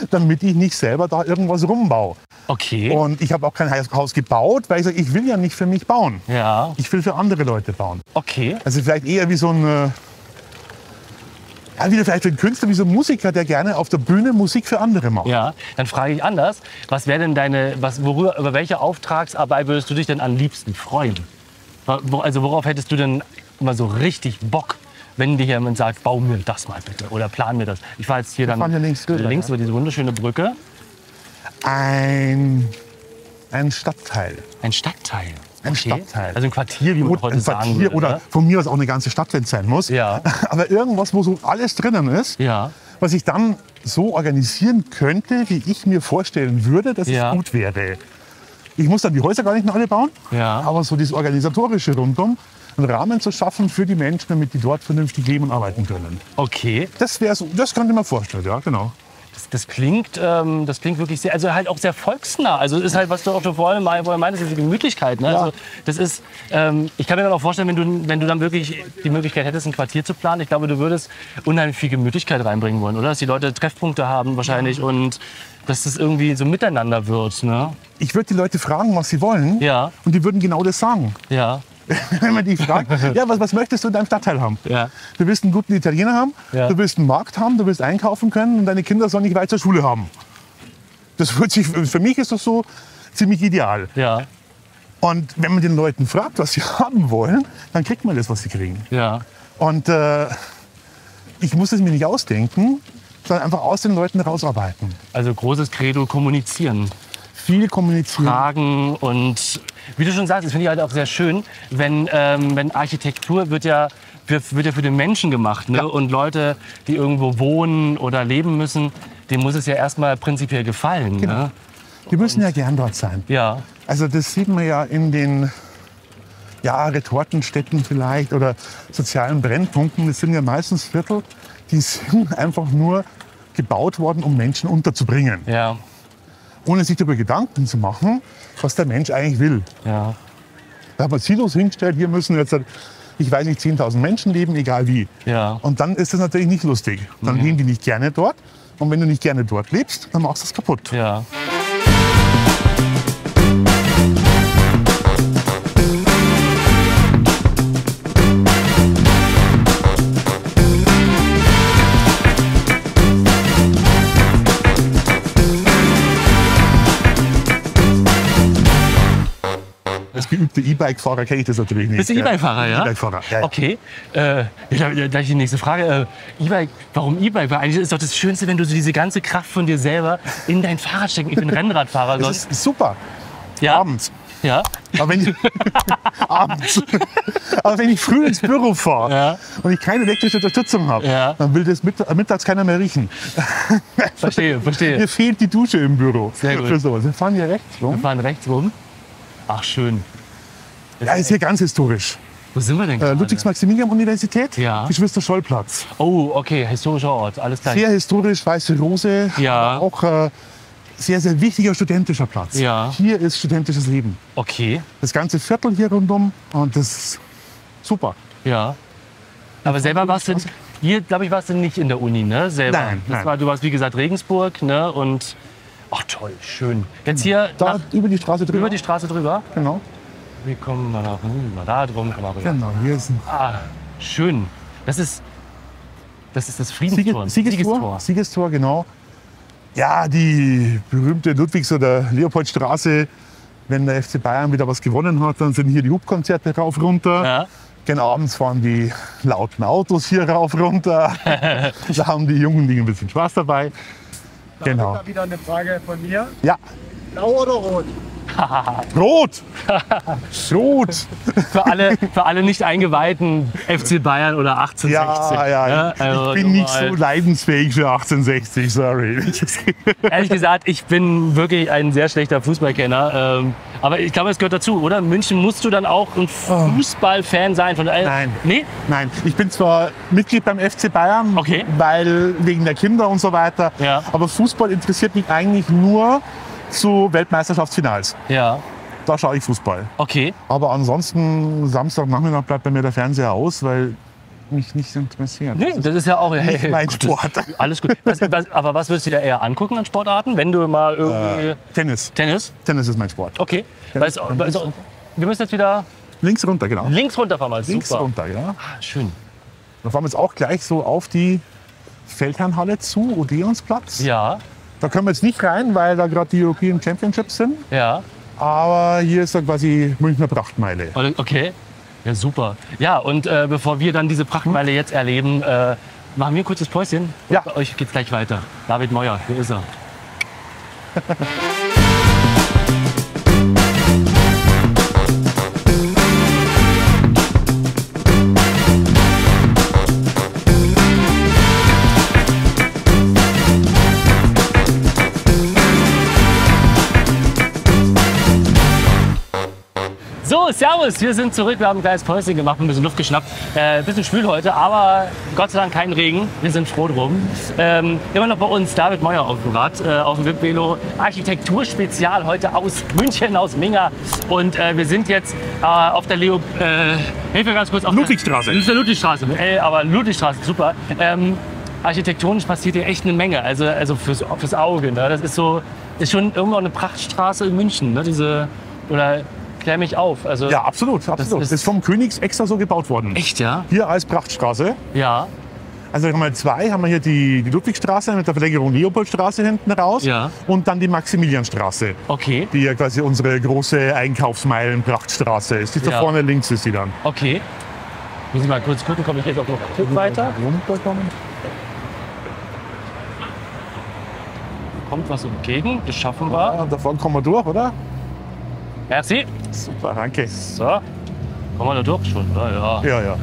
damit ich nicht selber da irgendwas rumbaue. Okay. Und ich habe auch kein Haus gebaut, weil ich sage, ich will ja nicht für mich bauen. ja, Ich will für andere Leute bauen. okay. Also vielleicht eher wie so ein, äh, ja, wieder vielleicht wie ein Künstler, wie so ein Musiker, der gerne auf der Bühne Musik für andere macht. Ja, dann frage ich anders. Was wäre denn deine, was, worüber, über welche Auftragsarbeit würdest du dich denn am liebsten freuen? Also worauf hättest du denn immer so richtig Bock, wenn dir jemand sagt, bau mir das mal bitte oder plan mir das. Ich war jetzt hier dann links links über diese wunderschöne Brücke. Ein, ein Stadtteil. Ein Stadtteil. Ein Stadtteil. Also ein Quartier, wie man Gut, heute ein sagen Quartier würde. oder ne? von mir aus auch eine ganze Stadt, wenn es sein muss. Ja. [laughs] Aber irgendwas, wo so alles drinnen ist, Ja, was ich dann so organisieren könnte, wie ich mir vorstellen würde, dass Ja. es gut wäre. Ich muss dann die Häuser gar nicht mehr alle bauen, Ja. aber so das Organisatorische rundum, einen Rahmen zu schaffen für die Menschen, damit die dort vernünftig leben und arbeiten können. okay. Das wäre so, das könnte man vorstellen, ja, genau. Das, das, klingt, ähm, das klingt wirklich sehr, also halt auch sehr volksnah. Also ist halt, was du auch schon vorhin mal vorhin meintest, diese Gemütlichkeit. Ne? Ja. Also das ist, ähm, ich kann mir dann auch vorstellen, wenn du, wenn du dann wirklich die Möglichkeit hättest, ein Quartier zu planen, ich glaube, du würdest unheimlich viel Gemütlichkeit reinbringen wollen, oder? Dass die Leute Treffpunkte haben wahrscheinlich und dass das irgendwie so miteinander wird. Ne? Ich würde die Leute fragen, was sie wollen, Ja, und die würden genau das sagen. ja, [laughs] Wenn man die fragt, ja, was, was möchtest du in deinem Stadtteil haben? ja. Du willst einen guten Italiener haben, Ja. du willst einen Markt haben, du willst einkaufen können und deine Kinder sollen nicht weit zur Schule haben. Das wird sich, für mich ist das so ziemlich ideal. Ja, Und wenn man den Leuten fragt, was sie [laughs] haben wollen, dann kriegt man das, was sie kriegen. ja. Und äh, ich muss es mir nicht ausdenken, sondern einfach aus den Leuten rausarbeiten. Also großes Credo, kommunizieren. Viel kommunizieren. Fragen und wie du schon sagst, das finde ich halt auch sehr schön, wenn, ähm, wenn Architektur wird ja, für, wird ja für den Menschen gemacht. Ne? Ja. Und Leute, die irgendwo wohnen oder leben müssen, denen muss es ja erstmal prinzipiell gefallen. Genau. Ne? Die müssen ja gern dort sein. Ja, Also das sieht man ja in den ja, Retortenstädten vielleicht oder sozialen Brennpunkten. Das sind ja meistens Viertel, die [laughs] sind einfach nur gebaut worden, um Menschen unterzubringen. ja, Ohne sich darüber Gedanken zu machen, was der Mensch eigentlich will. ja. Da hat man Silos hingestellt, hier müssen jetzt, ich weiß nicht, 10.000 Menschen leben, egal wie. Ja. Und dann ist das natürlich nicht lustig. Dann leben die nicht gerne dort. Und wenn du nicht gerne dort lebst, dann machst du es kaputt. ja. Als geübter E-Bike-Fahrer kenne ich das natürlich nicht. Bist du. E-Bike-Fahrer, ja? E-Bike-Fahrer, ja. Okay. Äh, ja, da- da ich die nächste Frage. Äh, E-Bike, warum E-Bike? Weil eigentlich ist doch das Schönste, wenn du so diese ganze Kraft von dir selber in dein Fahrrad stecken. Ich bin Rennradfahrer Das ist super. Ja, Abends. ja. Aber wenn ich, [laughs] abends. Aber wenn ich früh ins Büro fahre Ja. und ich keine elektrische Unterstützung habe, Ja. dann will das mitt- mittags keiner mehr riechen. Verstehe, verstehe. Mir fehlt die Dusche im Büro. Sehr gut. Für sowas. Wir fahren hier rechts Wir rum. fahren rechts rum. Ach, schön. Ja, ist hier ganz historisch. Wo sind wir denn? Äh, gerade? Ludwigs-Maximilian-Universität, Ja. Geschwister-Scholl-Platz. Oh, okay, historischer Ort. Alles klar. Sehr historisch, Weiße Rose. Ja. Auch äh, sehr, sehr wichtiger studentischer Platz. Ja. Hier ist studentisches Leben. Okay, Das ganze Viertel hier rundum und das ist super. ja. Aber selber warst du, hier, glaube ich, warst du nicht in der Uni, ne? Selber. Nein, Das nein. War, du warst, wie gesagt, Regensburg, ne? Und, ach toll, schön. Jetzt hier Da nach, über die Straße drüber. über die Straße drüber. genau. Wie kommen wir da rüber? Da drum kommen wir rüber. Genau, hier ist ein Ah, schön. Das ist das, ist das Friedenstor. Siegestor. Siegestor, genau. Ja, die berühmte Ludwigs- oder Leopoldstraße. Wenn der FC Bayern wieder was gewonnen hat, dann sind hier die Hubkonzerte rauf runter. Ja. Gen abends fahren die lauten Autos hier rauf runter. [laughs] da haben die jungen Dinge ein bisschen Spaß dabei. Genau. Da wieder eine Frage von mir. Ja, Blau oder rot? [laughs] rot! rot! Für alle, für alle nicht eingeweihten FC Bayern oder 1860. Ja, ja, ne? Also ich bin nicht normal. so leidensfähig für 1860, sorry. [laughs] Ehrlich gesagt, ich bin wirklich ein sehr schlechter Fußballkenner. Ähm, aber ich glaube, es gehört dazu, oder? In München musst du dann auch ein Fußballfan sein. Von, äh, Nein. Nee? Nein, ich bin zwar Mitglied beim FC Bayern, Okay. weil wegen der Kinder und so weiter, Ja. aber Fußball interessiert mich eigentlich nur zu Weltmeisterschaftsfinals. Ja. Da schaue ich Fußball. Okay. Aber ansonsten, Samstagnachmittag bleibt bei mir der Fernseher aus, weil mich nicht interessiert. Nee, das ist ja auch Nicht mein gut, Sport. Alles gut. Was, was, aber was würdest du dir eher angucken an Sportarten, wenn du mal irgendwie. Tennis. Tennis? Tennis ist mein Sport. Okay. Weißt, also, wir müssen jetzt wieder Links runter, genau. links runterfahren. Mal. Links Super. runter, ja. Ah, schön. Da fahren wir jetzt auch gleich so auf die Feldherrnhalle zu, Odeonsplatz. Ja, Da können wir jetzt nicht rein, weil da gerade die European Championships sind. ja. Aber hier ist dann quasi Münchner Prachtmeile. Okay. Ja, super. Ja, und äh, bevor wir dann diese Prachtmeile jetzt erleben, äh, machen wir ein kurzes Päuschen. Ja. Bei euch geht's gleich weiter. David Meuer, hier ist er. [laughs] Servus, wir sind zurück. Wir haben ein kleines Päuschen gemacht, ein bisschen Luft geschnappt. Äh, ein bisschen schwül heute, aber Gott sei Dank kein Regen. Wir sind froh drum. Ähm, immer noch bei uns David Meuer auf dem Rad, äh, auf dem VIP-Velo. Architekturspezial heute aus München, aus Minga. Und äh, wir sind jetzt äh, auf der Leo... Äh, hilf mir ganz kurz. Auf Ludwigstraße. Das ist der Ludwigstraße. Äh, aber Ludwigstraße, super. Ähm, architektonisch passiert hier echt eine Menge. Also, also fürs, fürs Auge. Ne? Das ist so... Ist schon irgendwo eine Prachtstraße in München. Ne? Diese... Oder klär mich auf. Also, Ja, absolut, absolut. ist- Das ist vom Königs extra so gebaut worden. Echt, ja? Hier als Prachtstraße. Ja, Also haben wir zwei, haben wir hier die, die Ludwigstraße mit der Verlängerung Leopoldstraße hinten raus. Ja. Und dann die Maximilianstraße, okay, die ja quasi unsere große Einkaufsmeilen-Prachtstraße ist. Die da Ja. vorne links ist sie dann. okay. Muss ich mal kurz gucken, komme ich jetzt auch noch ein Stück weiter? Runterkommen. Kommt was entgegen, das schaffen wir. Ah, da vorne kommen wir durch, oder? Merci. Super, danke. So, kommen wir da durch schon. Ja, ja. Ja, ja.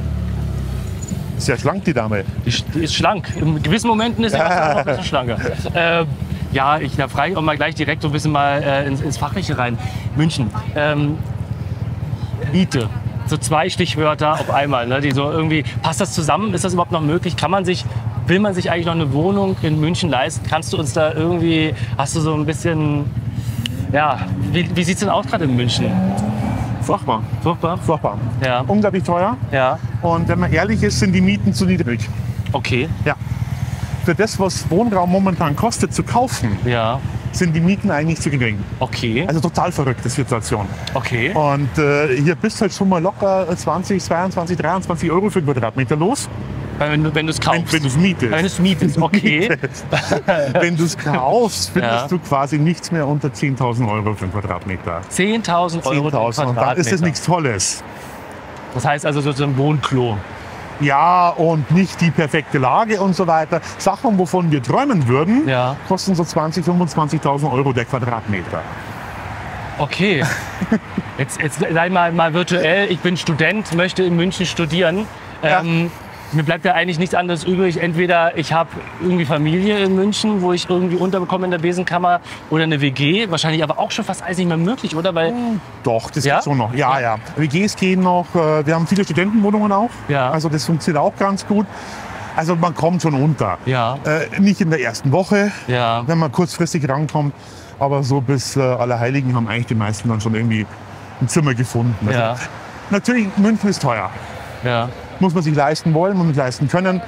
Sehr schlank, die Dame. Die, die ist schlank. In gewissen Momenten ist sie auch noch ein bisschen schlanker. [laughs] Ähm, ja, ich, da frage ich auch mal gleich direkt so ein bisschen mal äh, ins, ins Fachliche rein. München. Ähm, Miete. So zwei Stichwörter auf einmal. Ne, die so irgendwie, passt das zusammen? Ist das überhaupt noch möglich? Kann man sich, will man sich eigentlich noch eine Wohnung in München leisten? Kannst du uns da irgendwie, hast du so ein bisschen, ja, wie, wie sieht es denn aus gerade in München? Furchtbar. Furchtbar? Furchtbar. Ja, Unglaublich teuer. ja, Und wenn man ehrlich ist, sind die Mieten zu niedrig. okay, Ja. Für das, was Wohnraum momentan kostet zu kaufen, ja, sind die Mieten eigentlich zu gering. okay, Also total verrückte Situation. okay. Und äh, hier bist halt schon mal locker 20, 22, 23 Euro für Quadratmeter los. Wenn du es kaufst. wenn du es mietest. Wenn du es mietest, okay. [laughs] [laughs] wenn du es kaufst, findest Ja. du quasi nichts mehr unter 10.000 Euro für einen Quadratmeter. 10.000 Euro 10.000 und dann ist es nichts Tolles. Das heißt also so so ein Wohnklo. Ja, und nicht die perfekte Lage und so weiter. Sachen, wovon wir träumen würden, Ja. kosten so 20.000, 25.000 Euro der Quadratmeter. Okay. [laughs] Jetzt, jetzt sei mal, mal virtuell. Ich bin Student, möchte in München studieren. Ja. Ähm, mir bleibt ja eigentlich nichts anderes übrig. Entweder ich habe irgendwie Familie in München, wo ich irgendwie unterbekomme in der Besenkammer oder eine WG. Wahrscheinlich aber auch schon fast alles nicht mehr möglich, oder? Weil, Doch, das Ja? geht schon noch. Ja, ja. WGs gehen noch. äh, Wir haben viele Studentenwohnungen auch. Ja. Also das funktioniert auch ganz gut. Also man kommt schon unter. ja, Äh, nicht in der ersten Woche, ja, wenn man kurzfristig rankommt. Aber so bis äh, Allerheiligen haben eigentlich die meisten dann schon irgendwie ein Zimmer gefunden. Also, ja, Natürlich, München ist teuer. ja. Muss man sich leisten wollen, muss man sich leisten können.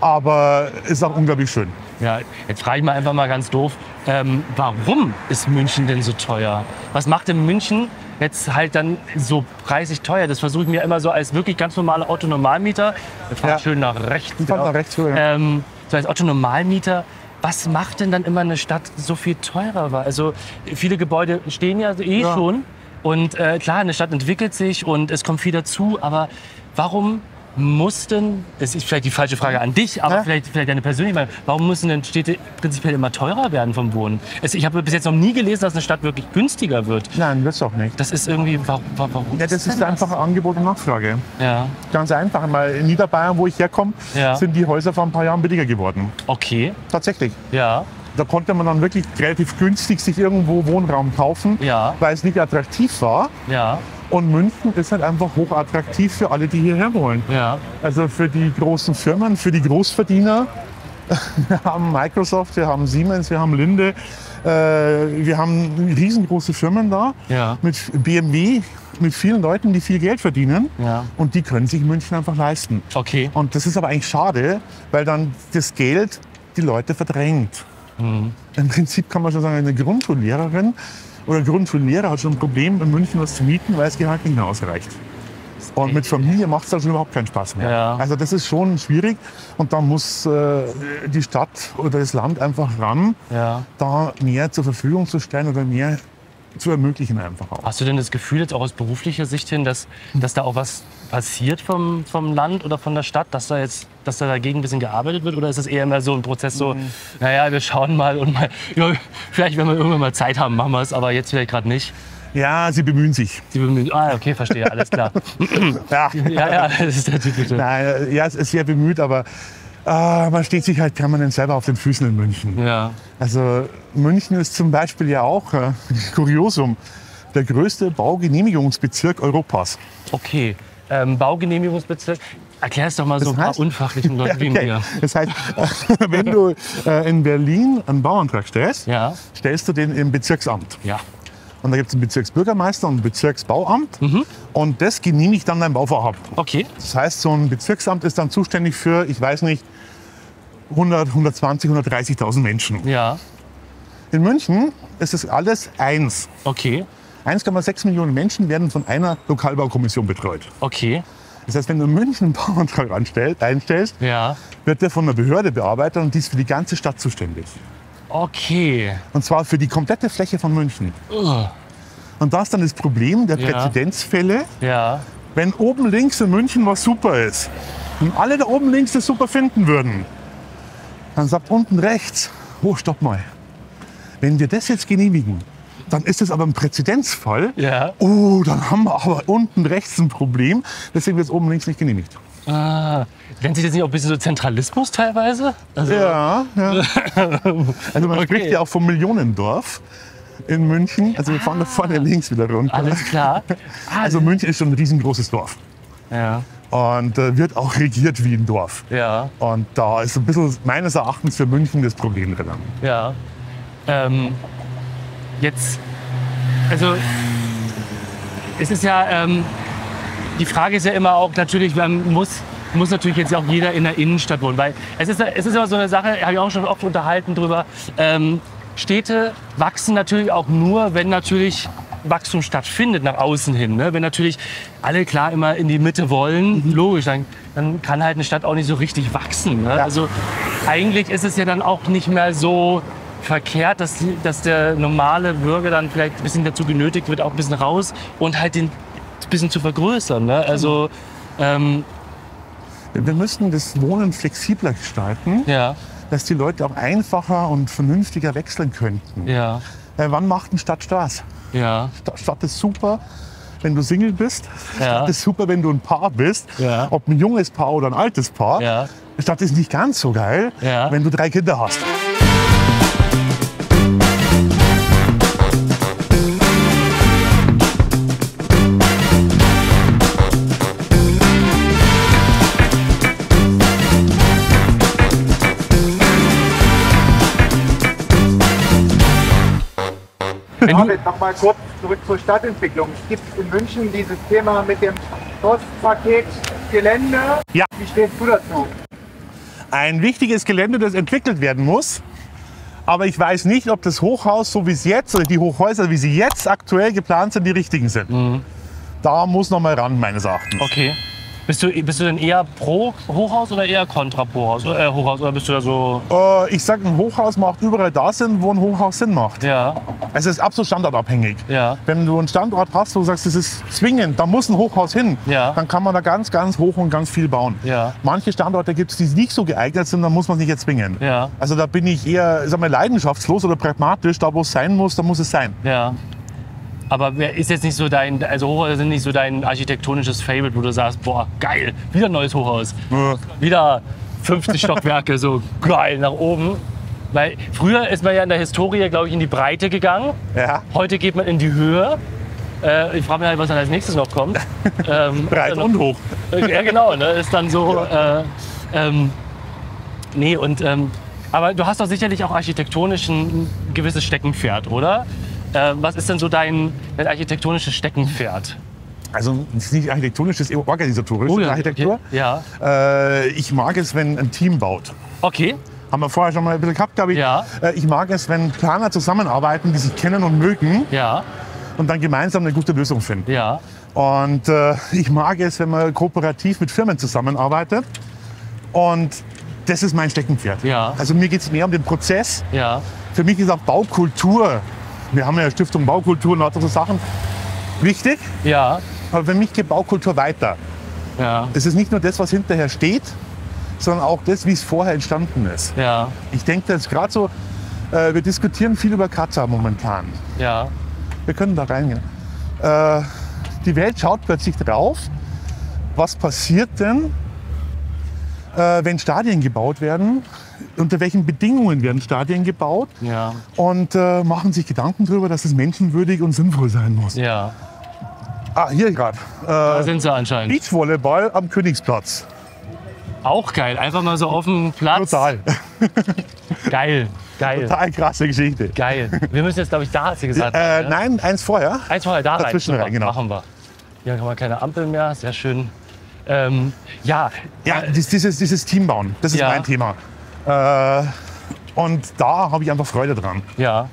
Aber ist auch unglaublich schön. Ja, jetzt frage ich mal einfach mal ganz doof, ähm, warum ist München denn so teuer? Was macht denn München jetzt halt dann so preisig teuer? Das versuche ich mir immer so als wirklich ganz normaler Autonormalmieter, wir fahren Ja. schön nach rechts, Ich genau. nach rechts ja. ähm, so als Autonormalmieter, was macht denn dann immer eine Stadt so viel teurer? Also viele Gebäude stehen ja eh Ja. schon und äh, klar, eine Stadt entwickelt sich und es kommt viel dazu, aber warum mussten, das ist vielleicht die falsche Frage an dich, aber Ja. vielleicht, vielleicht deine persönliche Meinung, warum müssen denn Städte prinzipiell immer teurer werden vom Wohnen? Es, ich habe bis jetzt noch nie gelesen, dass eine Stadt wirklich günstiger wird. Nein, das auch nicht. Das ist irgendwie, warum? warum Ja, das ist denn einfach Angebot und Nachfrage. Ja, Ganz einfach. Weil in Niederbayern, wo ich herkomme, Ja. sind die Häuser vor ein paar Jahren billiger geworden. okay, Tatsächlich. ja, Da konnte man dann wirklich relativ günstig sich irgendwo Wohnraum kaufen, Ja. weil es nicht attraktiv war. ja, Und München ist halt einfach hochattraktiv für alle, die hierher wollen. ja, Also für die großen Firmen, für die Großverdiener. [laughs] Wir haben Microsoft, wir haben Siemens, wir haben Linde. Äh, wir haben riesengroße Firmen da Ja. mit BMW, mit vielen Leuten, die viel Geld verdienen. Ja. Und die können sich München einfach leisten. okay. Und das ist aber eigentlich schade, weil dann das Geld die Leute verdrängt. Mhm. Im Prinzip kann man schon sagen, eine Grundschullehrerin oder Grundschullehrer hat schon ein Problem, in München was zu mieten, weil das Gehalt nicht mehr ausreicht. Und mit Familie macht es dann schon überhaupt keinen Spaß mehr. Ja. Also das ist schon schwierig. Und da muss äh, die Stadt oder das Land einfach ran, Ja. da mehr zur Verfügung zu stellen oder mehr zu ermöglichen einfach auch. Hast du denn das Gefühl jetzt auch aus beruflicher Sicht hin, dass, dass da auch was passiert vom, vom Land oder von der Stadt, dass da jetzt, dass da dagegen ein bisschen gearbeitet wird? Oder ist das eher immer so ein Prozess so, naja, wir schauen mal und mal, ja, vielleicht, wenn wir irgendwann mal Zeit haben, machen wir es, aber jetzt vielleicht gerade nicht. Ja, sie bemühen sich. Die bemühen, ah, okay, verstehe, alles klar. [laughs] Ja. ja, ja, das ist der typische. Nein, ja, es ist sehr bemüht, aber äh, man steht sich halt permanent selber auf den Füßen in München. Ja, Also München ist zum Beispiel ja auch, äh, [laughs] Kuriosum, der größte Baugenehmigungsbezirk Europas. okay. Ähm, Baugenehmigungsbezirk. Erklär es doch mal so Das ein paar unfachlichen [laughs] Leuten wie mir. Das heißt, [laughs] wenn du äh, in Berlin einen Bauantrag stellst, Ja, stellst du den im Bezirksamt. ja. Und da gibt es einen Bezirksbürgermeister und ein Bezirksbauamt. Mhm. Und das genehmigt dann dein Bauvorhaben. Okay. Das heißt, so ein Bezirksamt ist dann zuständig für, ich weiß nicht, 100, 120, 130.000 Menschen. Ja, In München ist das alles eins. okay. 1,6 Millionen Menschen werden von einer Lokalbaukommission betreut. Okay. Das heißt, wenn du in München einen Bauantrag einstellst, Ja. wird der von der Behörde bearbeitet und die ist für die ganze Stadt zuständig. Okay. Und zwar für die komplette Fläche von München. Ugh. Und da ist dann das Problem der Ja. Präzedenzfälle, Ja. wenn oben links in München was super ist und alle da oben links das super finden würden, dann sagt unten rechts, oh, stopp mal. Wenn wir das jetzt genehmigen, dann ist es aber ein Präzedenzfall. Ja. Oh, dann haben wir aber unten rechts ein Problem. Deswegen wird es oben links nicht genehmigt. Ah, nennt sich das nicht auch ein bisschen so Zentralismus teilweise? Also, Ja, ja. [laughs] Also man Okay. spricht ja auch vom Millionendorf in München. Also wir fahren da vorne links wieder runter. Alles klar. Ah, [laughs] Also München ist schon ein riesengroßes Dorf. ja, Und äh, wird auch regiert wie ein Dorf. ja, Und da ist ein bisschen meines Erachtens für München das Problem drin. ja. Ähm, jetzt, also es ist ja, ähm, die Frage ist ja immer auch natürlich, man muss, muss natürlich jetzt auch jeder in der Innenstadt wohnen, weil es ist, es ist immer so eine Sache, habe ich auch schon oft unterhalten drüber. Ähm, Städte wachsen natürlich auch nur, wenn natürlich Wachstum stattfindet nach außen hin. Ne? Wenn natürlich alle klar immer in die Mitte wollen, logisch, dann, dann kann halt eine Stadt auch nicht so richtig wachsen. Ne? Also eigentlich ist es ja dann auch nicht mehr so verkehrt, dass, dass der normale Bürger dann vielleicht ein bisschen dazu genötigt wird, auch ein bisschen raus und halt den ein bisschen zu vergrößern. Ne? Also ähm, Wir müssen das Wohnen flexibler gestalten, ja, dass die Leute auch einfacher und vernünftiger wechseln könnten. ja, Äh, wann macht eine Stadt Spaß? ja, Sta- Stadt ist super, wenn du Single bist. Ja. Stadt ist super, wenn du ein Paar bist. Ja. Ob ein junges Paar oder ein altes Paar. ja. Stadt ist nicht ganz so geil, Ja. wenn du drei Kinder hast. David, noch mal kurz zurück zur Stadtentwicklung. Es gibt in München dieses Thema mit dem Postpaket Gelände. Ja. Wie stehst du dazu? Ein wichtiges Gelände, das entwickelt werden muss. Aber ich weiß nicht, ob das Hochhaus, so wie es jetzt, oder die Hochhäuser, wie sie jetzt aktuell geplant sind, die richtigen sind. Da muss noch mal ran, meines Erachtens. okay. Bist du, bist du denn eher pro Hochhaus oder eher kontra pro Haus, äh, Hochhaus? Oder bist du da so. Äh, ich sage, ein Hochhaus macht überall da Sinn, wo ein Hochhaus Sinn macht. Ja, Es ist absolut standortabhängig. ja, Wenn du einen Standort hast, wo du sagst, das ist zwingend, da muss ein Hochhaus hin, Ja. dann kann man da ganz, ganz hoch und ganz viel bauen. Ja. Manche Standorte gibt es, die nicht so geeignet sind, da muss man sich jetzt zwingen. Ja. Also da bin ich eher sag mal, leidenschaftslos oder pragmatisch. Da, wo es sein muss, da muss es sein. ja. Aber ist jetzt nicht so dein, also Hochhäuser sind nicht so dein architektonisches Favorite, wo du sagst, boah, geil, wieder ein neues Hochhaus. Wieder 50 Stockwerke, so geil nach oben. Weil früher ist man ja in der Historie, glaube ich, in die Breite gegangen. Ja. Heute geht man in die Höhe. Äh, ich frage mich halt, was dann als nächstes noch kommt. [laughs] ähm, Breit also- und hoch. Äh, Ja, genau. Ne? Ist dann so. Äh, ähm, nee, und. Ähm, aber du hast doch sicherlich auch architektonisch ein gewisses Steckenpferd, oder? Äh, was ist denn so dein, dein architektonisches Steckenpferd? Also ist nicht architektonisch, das ist eher organisatorisch, Oh, die Architektur. okay. Ja. Äh, ich mag es, wenn ein Team baut. Okay. Haben wir vorher schon mal ein bisschen gehabt, glaube ich. Ja. Äh, ich mag es, wenn Planer zusammenarbeiten, die sich kennen und mögen Ja. und dann gemeinsam eine gute Lösung finden. Ja. Und äh, ich mag es, wenn man kooperativ mit Firmen zusammenarbeitet. Und das ist mein Steckenpferd. Ja. Also mir geht es mehr um den Prozess. Ja. Für mich ist auch Baukultur, wir haben ja Stiftung Baukultur und lauter so Sachen, wichtig. Ja. Aber für mich geht Baukultur weiter. Ja. Es ist nicht nur das, was hinterher steht, sondern auch das, wie es vorher entstanden ist. Ja. Ich denke, das ist gerade so, äh, wir diskutieren viel über Kata momentan. Ja. Wir können da reingehen. Äh, die Welt schaut plötzlich drauf, was passiert denn, äh, wenn Stadien gebaut werden, unter welchen Bedingungen werden Stadien gebaut Ja. und äh, machen sich Gedanken darüber, dass es menschenwürdig und sinnvoll sein muss. Ja. Ah, hier gerade. Da Äh, sind sie anscheinend. Beachvolleyball am Königsplatz. Auch geil. Einfach mal so auf dem Platz. Total. [laughs] Geil. Geil. Total krasse Geschichte. Geil. Wir müssen jetzt, glaube ich, da, hast du gesagt. Äh, ne? nein, eins vorher. Eins vorher da rein. Dazwischen Super, rein, genau. Machen wir. Hier haben wir keine Ampel mehr. Sehr schön. Ähm, ja, Ja, dies- dieses, dieses Teambauen, das ist Ja. mein Thema. Äh, und da habe ich einfach Freude dran. ja.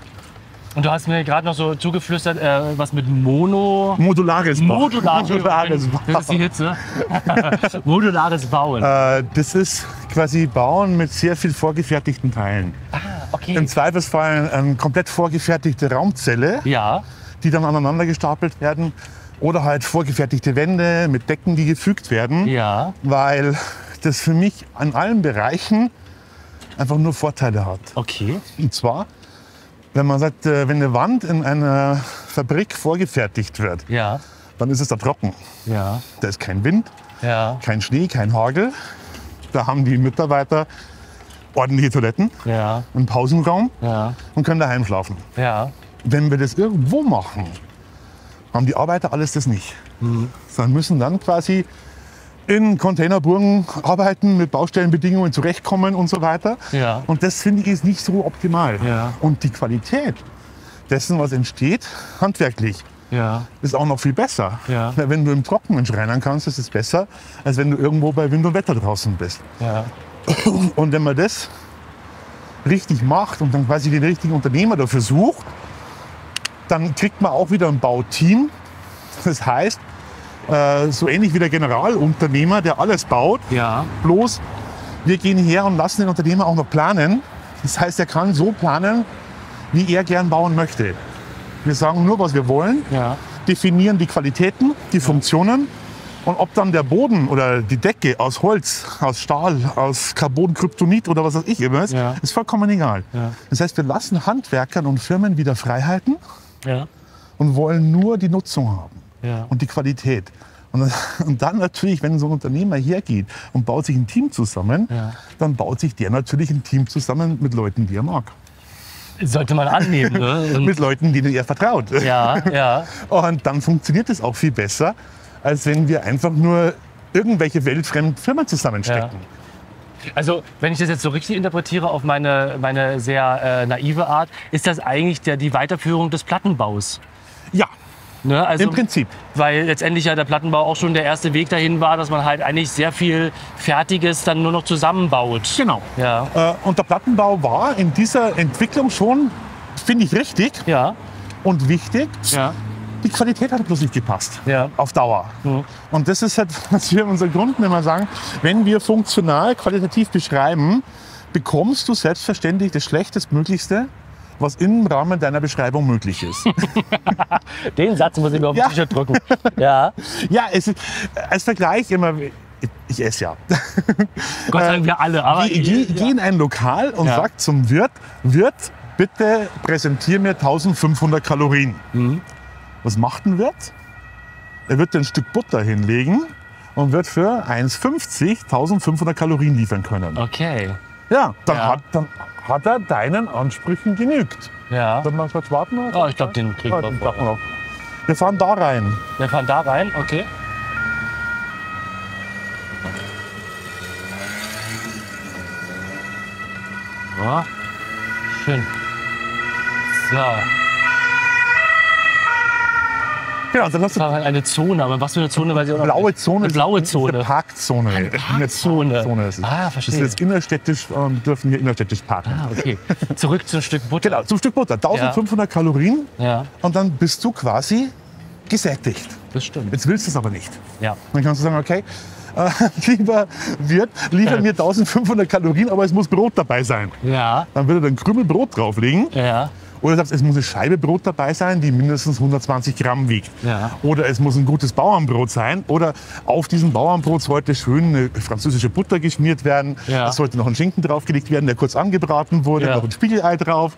Und du hast mir gerade noch so zugeflüstert, äh, was mit Mono. Modulares Bauen. Modulares, Modulares Das ist die Bauen. Hitze. [laughs] Modulares Bauen. Äh, das ist quasi Bauen mit sehr viel vorgefertigten Teilen. Okay. Im Zweifelsfall eine komplett vorgefertigte Raumzelle, Ja, die dann aneinander gestapelt werden. Oder halt vorgefertigte Wände mit Decken, die gefügt werden. ja, Weil das für mich an allen Bereichen einfach nur Vorteile hat. okay. Und zwar, wenn man sagt, äh, wenn eine Wand in einer Fabrik vorgefertigt wird, Ja, dann ist es da trocken. ja, Da ist kein Wind, ja, kein Schnee, kein Hagel. Da haben die Mitarbeiter ordentliche Toiletten, ja, einen Pausenraum ja, und können daheim schlafen. ja. Wenn wir das irgendwo machen, haben die Arbeiter alles das nicht. Sondern müssen dann quasi in Containerburgen arbeiten, mit Baustellenbedingungen zurechtkommen und so weiter. Ja. Und das finde ich ist nicht so optimal. Ja. Und die Qualität dessen, was entsteht, handwerklich, Ja, ist auch noch viel besser. Ja. Wenn du im Trockenen schreinern kannst, ist es besser, als wenn du irgendwo bei Wind und Wetter draußen bist. ja, Und wenn man das richtig macht und dann quasi den richtigen Unternehmer dafür sucht, Dann kriegt man auch wieder ein Bauteam. Das heißt, äh, so ähnlich wie der Generalunternehmer, der alles baut, Ja. bloß wir gehen her und lassen den Unternehmer auch noch planen. Das heißt, er kann so planen, wie er gern bauen möchte. Wir sagen nur, was wir wollen, Ja. definieren die Qualitäten, die Funktionen und ob dann der Boden oder die Decke aus Holz, aus Stahl, aus Carbon, Kryptonit oder was weiß ich immer ist, Ja. ist vollkommen egal. Ja. Das heißt, wir lassen Handwerkern und Firmen wieder Freiheiten Ja. und wollen nur die Nutzung haben Ja. und die Qualität. Und, [laughs] und dann natürlich, wenn so ein Unternehmer hergeht und baut sich ein Team zusammen, Ja. dann baut sich der natürlich ein Team zusammen mit Leuten, die er mag. Sollte man annehmen. Ne? [laughs] Mit Leuten, denen er vertraut. ja, ja. [laughs] Und dann funktioniert es auch viel besser, als wenn wir einfach nur irgendwelche weltfremden Firmen zusammenstecken. Also, wenn ich das jetzt so richtig interpretiere auf meine, meine sehr äh, naive Art, ist das eigentlich der, die Weiterführung des Plattenbaus. Ja, Ne? Also, im Prinzip. Weil letztendlich ja der Plattenbau auch schon der erste Weg dahin war, dass man halt eigentlich sehr viel Fertiges dann nur noch zusammenbaut. Genau. Ja. Äh, Und der Plattenbau war in dieser Entwicklung schon, finde ich, richtig Ja. und wichtig. Ja. Die Qualität hat bloß nicht gepasst. Ja. Auf Dauer. Mhm. Und das ist halt, [laughs] was wir unseren Kunden immer sagen, wenn wir funktional, qualitativ beschreiben, bekommst du selbstverständlich das Schlechtestmöglichste, was im Rahmen deiner Beschreibung möglich ist. [laughs] Den Satz muss ich mir auf Ja. den T-Shirt drücken. [laughs] Ja. ja, es ist, als Vergleich immer, ich, ich esse ja. [laughs] Gott sei Dank wir alle. Aber Geh, geh, geh in ein Lokal und Ja. sag zum Wirt, Wirt, bitte präsentier mir 1500 Kalorien. Mhm. Was macht ein Wirt? Er wird dir ein Stück Butter hinlegen und wird für 1,50 1500 Kalorien liefern können. Okay. Ja, dann, Ja. Hat, dann hat er deinen Ansprüchen genügt. Ja. Dann mal kurz warten. Oh, ich glaube, den kriegen wir den vor. wir noch. Wir fahren da rein. Wir fahren da rein, okay. Ja. Schön. So, Genau, dann hast du war eine Zone, aber was für eine Zone weiß ich auch noch blaue. Zone. Eine blaue ist Zone. Eine Parkzone. Eine Parkzone. Parkzone ist es. Ah, Das verstehe. ist jetzt innerstädtisch und dürfen hier innerstädtisch parken. Ah, okay. Zurück zum Stück Butter. Genau, zum Stück Butter. 1500 Kalorien Ja, und dann bist du quasi gesättigt. das stimmt. Jetzt willst du es aber nicht. Ja. Dann kannst du sagen, okay, [laughs] äh, lieber Wirt, liefer mir [laughs] 1500 Kalorien, aber es muss Brot dabei sein. Ja, Dann würde er ein Krümel Brot drauflegen. ja, Oder du sagst, es muss eine Scheibe Brot dabei sein, die mindestens 120 Gramm wiegt. Ja. Oder es muss ein gutes Bauernbrot sein. Oder auf diesem Bauernbrot sollte schön eine französische Butter geschmiert werden. Ja. Es sollte noch ein Schinken draufgelegt werden, der kurz angebraten wurde, Ja. noch ein Spiegelei drauf.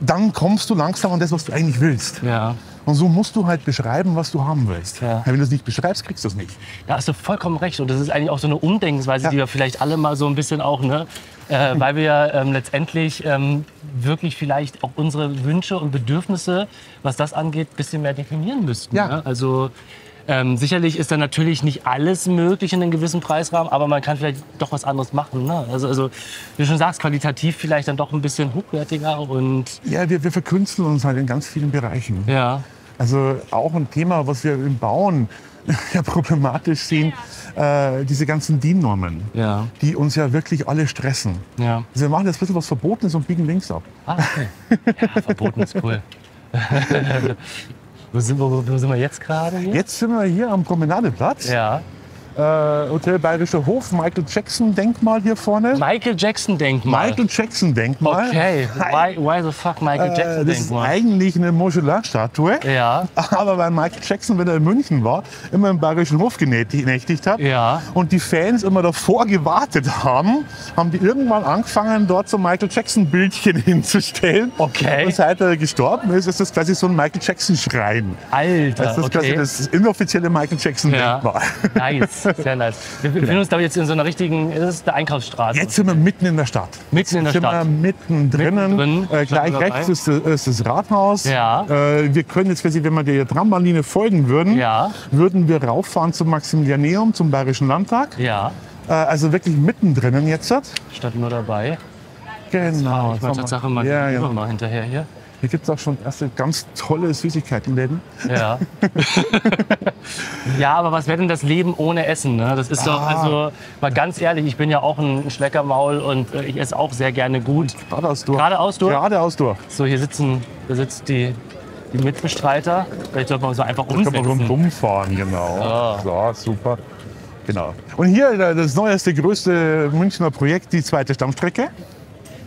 Dann kommst du langsam an das, was du eigentlich willst. ja. Und so musst du halt beschreiben, was du haben willst. Ja. Wenn du es nicht beschreibst, kriegst du es nicht. Da hast du vollkommen recht. Und das ist eigentlich auch so eine Umdenkensweise, Ja. die wir vielleicht alle mal so ein bisschen auch, ne, äh, weil wir ja ähm, letztendlich ähm, wirklich vielleicht auch unsere Wünsche und Bedürfnisse, was das angeht, ein bisschen mehr definieren müssten. Ja. Ne? Also ähm, sicherlich ist da natürlich nicht alles möglich in einem gewissen Preisrahmen, aber man kann vielleicht doch was anderes machen. Ne? Also, also, wie du schon sagst, qualitativ vielleicht dann doch ein bisschen hochwertiger und Ja, wir, wir verkünsteln uns halt in ganz vielen Bereichen. ja, Also auch ein Thema, was wir im Bauen [laughs] ja problematisch sehen, äh, diese ganzen DIN-Normen, ja, die uns ja wirklich alle stressen. ja. Also wir machen jetzt ein bisschen was Verbotenes und biegen links ab. Ah, okay. Ja, verboten ist cool. [laughs] [laughs] wo, sind, wir- wo, sind wir jetzt gerade? Jetzt sind wir hier am Promenadeplatz. Ja. Äh, Hotel Bayerischer Hof, Michael Jackson Denkmal hier vorne. Michael Jackson Denkmal. Michael Jackson Denkmal. Okay. Why, why the fuck Michael Äh, Jackson das ist Denkmal? eigentlich eine Modularstatue. Ja. Aber weil Michael Jackson, wenn er in München war, immer im Bayerischen Hof genächtigt hat Ja. und die Fans immer davor gewartet haben, haben die irgendwann angefangen, dort so Michael Jackson-Bildchen [laughs] hinzustellen. Okay. Und seit er gestorben ist, ist das quasi so ein Michael Jackson-Schrein. Alter, Das ist quasi okay. das inoffizielle Michael Jackson-Denkmal. Nice, [laughs] sehr nice. Wir befinden uns da jetzt in so einer richtigen, das ist eine Einkaufsstraße. Jetzt sind wir mitten in der Stadt. Mitten in der sind Stadt. wir mitten drinnen. Äh, gleich rechts ist, das- ist das Rathaus. Ja. Äh, wir können jetzt wenn wir der Trambahnlinie folgen würden, Ja. würden wir rauffahren zum Maximilianeum, zum Bayerischen Landtag. Ja, Äh, also wirklich mittendrin jetzt. stand nur dabei. Genau. Ich war Tatsache mal, ja, ja. mal hinterher hier. Hier gibt es auch schon erste ganz tolle Süßigkeitenläden. Ja. [laughs] ja, aber was wäre denn das Leben ohne Essen? Ne? Das ist doch, Ah. also mal ganz ehrlich, ich bin ja auch ein Schleckermaul und äh, ich esse auch sehr gerne gut. Geradeaus durch. Geradeaus durch? Geradeaus durch. So, hier sitzen, da sitzt die die Mitbestreiter. Vielleicht sollte man so einfach Kann man umsetzen. rundum fahren, genau. Ja, super. Genau. Und hier äh, das neueste, größte Münchner Projekt, die zweite Stammstrecke.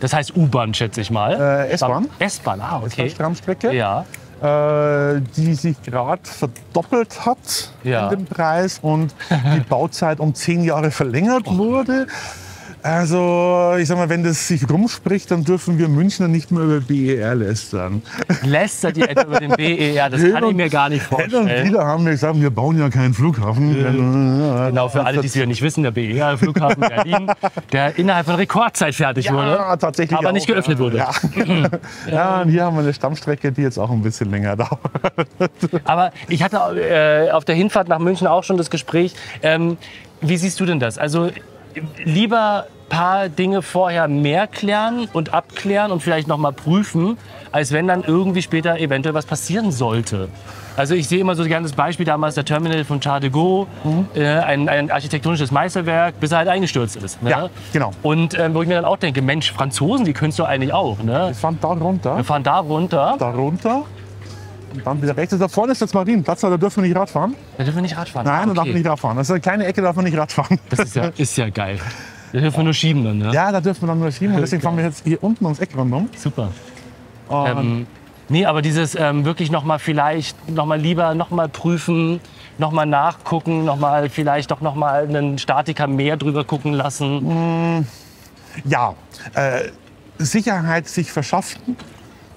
Das heißt U-Bahn, schätze ich mal. Äh, S-Bahn. S-Bahn, ah, Okay. Stammstrecke. Ja, äh, die sich gerade verdoppelt hat Ja. in dem Preis und die [laughs] Bauzeit um zehn Jahre verlängert Oh. wurde. Also, ich sag mal, wenn das sich rumspricht, dann dürfen wir Münchner nicht mehr über BER lästern. lästert ihr etwa über den BER? Das kann ich mir gar nicht Hin und vorstellen. wieder haben wir gesagt, wir bauen ja keinen Flughafen. Genau, für alle, die es wieder nicht wissen, der BER, Flughafen [laughs] Berlin, der innerhalb von Rekordzeit fertig wurde. Ja, tatsächlich. Aber auch, nicht geöffnet ja. wurde. Ja. [laughs] ja, und hier haben wir eine Stammstrecke, die jetzt auch ein bisschen länger dauert. Aber ich hatte äh, auf der Hinfahrt nach München auch schon das Gespräch. Ähm, wie siehst du denn das? Also lieber paar Dinge vorher mehr klären und abklären und vielleicht noch mal prüfen, als wenn dann irgendwie später eventuell was passieren sollte. Also ich sehe immer so gerne das Beispiel damals der Terminal von Charles de Gaulle, äh, ein, ein architektonisches Meisterwerk, bis er halt eingestürzt ist. Ne? Ja, genau. Und ähm, wo ich mir dann auch denke, Mensch, Franzosen, die können es doch eigentlich auch. Ne? Wir fahren da runter, Wir fahren da runter, da runter. Und dann wieder rechts. Da vorne ist jetzt Marienplatz, da dürfen wir nicht Rad fahren. da dürfen wir nicht Radfahren. Nein, da darf Okay. man nicht Rad fahren. Das ist eine kleine Ecke, darf man nicht Rad fahren. Das ist ja, ist ja geil. Da dürfen wir nur schieben dann, ne? Ja, da dürfen wir dann nur schieben. Und deswegen fahren wir jetzt hier unten ums Eck rundum. Super. Und Ähm, nee, aber dieses ähm, wirklich noch mal vielleicht noch mal lieber noch mal prüfen, noch mal nachgucken, noch mal vielleicht doch noch mal einen Statiker mehr drüber gucken lassen. ja, äh, Sicherheit sich verschaffen,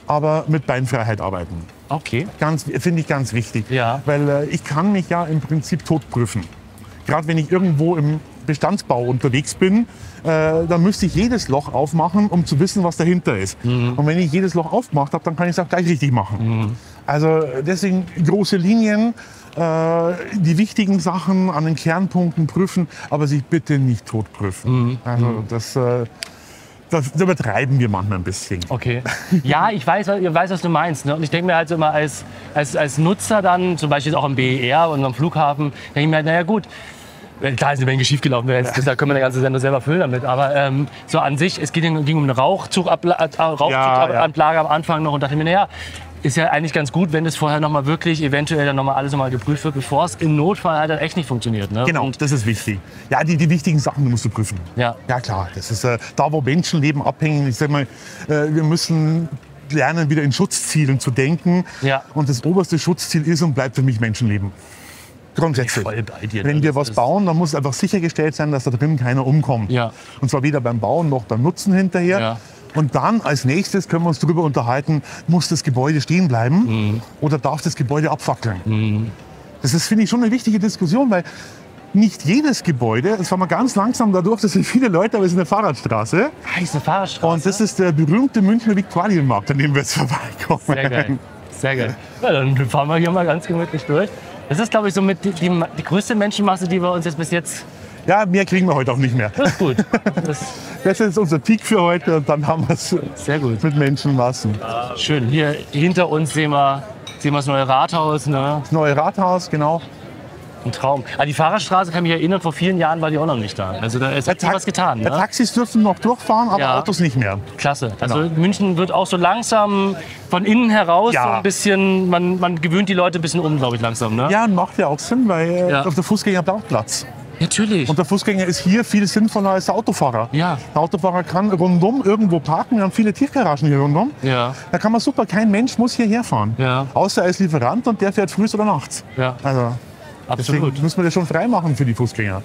aber mit Beinfreiheit arbeiten. Okay. Ganz, finde ich ganz wichtig. Ja. Weil äh, ich kann mich ja im Prinzip totprüfen. Gerade wenn ich irgendwo im Bestandsbau unterwegs bin, äh, dann müsste ich jedes Loch aufmachen, um zu wissen, was dahinter ist. Und wenn ich jedes Loch aufgemacht habe, dann kann ich es auch gleich richtig machen. Also äh, deswegen große Linien, äh, die wichtigen Sachen an den Kernpunkten prüfen, aber sich bitte nicht totprüfen. Also das, äh, das, übertreiben wir manchmal ein bisschen. Okay. Ja, ich weiß, ich weiß was du meinst. Ne? Und ich denke mir halt immer als, als, als Nutzer dann, zum Beispiel auch am BER und am Flughafen, denke ich mir halt, naja gut, Klar ist eine Menge schiefgelaufen, da können wir eine ganze Sendung selber füllen damit. Aber ähm, so an sich, es ging, ging um eine äh, Rauchzuganlage am Anfang noch und dachte mir, naja, ist ja eigentlich ganz gut, wenn das vorher noch mal wirklich eventuell dann noch mal alles noch mal geprüft wird, bevor es im Notfall halt dann echt nicht funktioniert. Ne? Genau, Und, das ist wichtig. Ja, die, die wichtigen Sachen musst du prüfen. ja. Ja klar, das ist äh, da, wo Menschenleben abhängen. Ich sag mal, äh, wir müssen lernen, wieder in Schutzzielen zu denken. Ja. Und das oberste Schutzziel ist und bleibt für mich Menschenleben. Grundsätzlich. Dir. Wenn ne? wir was bauen, dann muss einfach sichergestellt sein, dass da drin keiner umkommt. Ja. Und zwar weder beim Bauen noch beim Nutzen hinterher. Ja. Und dann als nächstes können wir uns darüber unterhalten, muss das Gebäude stehen bleiben Mhm. oder darf das Gebäude abfackeln? Das ist, finde ich, schon eine wichtige Diskussion, weil nicht jedes Gebäude, das fahren wir ganz langsam dadurch, das sind viele Leute, aber es ist eine Fahrradstraße. Heiße Fahrradstraße. Und das ist der berühmte Münchner Viktualienmarkt, an dem wir jetzt vorbeikommen. Sehr geil. Sehr geil. Ja, dann fahren wir hier mal ganz gemütlich durch. Das ist, glaube ich, so mit die, die, die größte Menschenmasse, die wir uns jetzt bis jetzt. Ja, mehr kriegen wir heute auch nicht mehr. Das ist gut. [laughs] Das Das ist unser Peak für heute und dann haben wir es sehr gut. mit Menschenmassen. Schön. Hier hinter uns sehen wir, sehen wir das neue Rathaus. Ne? Das neue Rathaus, genau. Ein Traum. Ah, die Fahrradstraße kann mich erinnern, vor vielen Jahren war die auch noch nicht da. Also da ist hat sich Ta- was getan. Ne? Taxis dürfen noch durchfahren, aber Ja. Autos nicht mehr. Klasse. Also Genau. München wird auch so langsam von innen heraus Ja. so ein bisschen, man, man gewöhnt die Leute ein bisschen um, glaube ich, langsam. Ne? Ja, macht ja auch Sinn, weil Ja. auf der Fußgänger braucht Platz. Natürlich. Und der Fußgänger ist hier viel sinnvoller als der Autofahrer. Ja. Der Autofahrer kann rundum irgendwo parken. Wir haben viele Tiefgaragen hier rundum. Ja. Da kann man super, kein Mensch muss hierher fahren. Ja. Außer er ist Lieferant und der fährt früh oder nachts. Ja. Also deswegen Absolut. müssen wir das schon frei machen für die Fußgänger.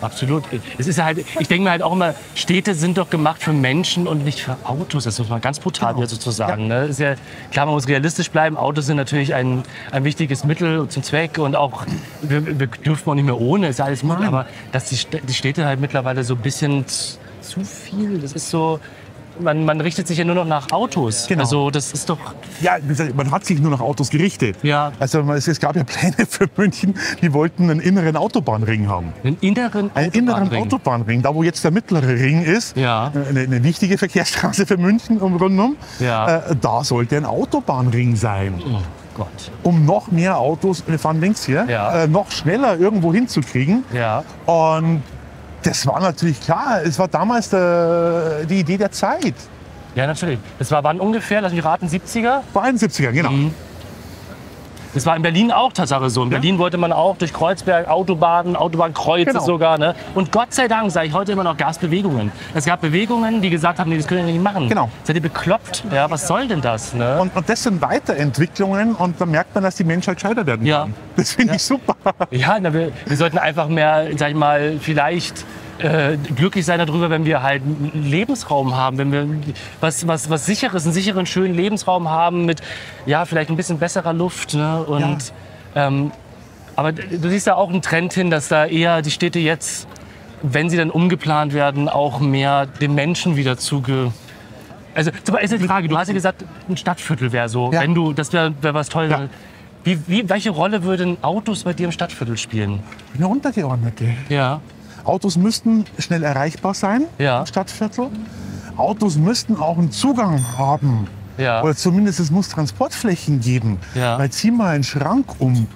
Absolut. Es ist ja halt, ich denke mir halt auch immer, Städte sind doch gemacht für Menschen und nicht für Autos. Das muss man ganz brutal Genau. wieder so zu sagen. Ne? Ist ja, klar, man muss realistisch bleiben. Autos sind natürlich ein, ein wichtiges Mittel zum Zweck und auch, wir, wir dürfen auch nicht mehr ohne, ist ja alles gut. Aber dass die, die Städte halt mittlerweile so ein bisschen zu viel, das ist so, man, man richtet sich ja nur noch nach Autos. Genau. Also das ist doch, Ja, man hat sich nur nach Autos gerichtet. Ja. Also es, es gab ja Pläne [laughs] für München, die wollten einen inneren Autobahnring haben. einen inneren Einen inneren Autobahnring. Autobahnring, da wo jetzt der mittlere Ring ist. Ja. Eine, eine wichtige Verkehrsstraße für München um rundum. Ja. Äh, da sollte ein Autobahnring sein. Oh Gott. um noch mehr Autos, wir fahren links hier, Ja. äh, noch schneller irgendwo hinzukriegen. Ja. Und das war natürlich klar. Es war damals der, die Idee der Zeit. Ja, natürlich. Das war wann ungefähr? Lass mich raten, 70er? War 71er, genau. Mhm. Das war in Berlin auch Tatsache so. In Berlin wollte man auch durch Kreuzberg Autobahnen, Autobahnkreuze Genau. sogar. Ne? Und Gott sei Dank sage ich heute immer noch Gasbewegungen. Es gab Bewegungen, die gesagt haben, nee, das können wir nicht machen. Genau. Seid ihr bekloppt? Ja, was soll denn das? Ne? Und, und das sind Weiterentwicklungen und da merkt man, dass die Menschheit gescheiter werden Ja. kann. Das finde ich super. Ja, na, wir, wir sollten einfach mehr, sag ich mal, vielleicht äh, glücklich sein darüber, wenn wir halt einen Lebensraum haben, wenn wir was, was, was sicheres, einen sicheren, schönen Lebensraum haben mit, ja, vielleicht ein bisschen besserer Luft. Ne? Und, ähm, aber du siehst ja auch einen Trend hin, dass da eher die Städte jetzt, wenn sie dann umgeplant werden, auch mehr den Menschen wieder zuge... Also, zum Beispiel ist ja die Frage, du hast ja gesagt, ein Stadtviertel wäre so, Ja. wenn du, das wäre wär was Tolles. Ja. Wie, wie, welche Rolle würden Autos bei dir im Stadtviertel spielen? Eine untergeordnete. Ja. Autos müssten schnell erreichbar sein Ja. im Stadtviertel. Autos müssten auch einen Zugang haben. Ja. Oder zumindest es muss Transportflächen geben. Ja. Weil zieh mal einen Schrank um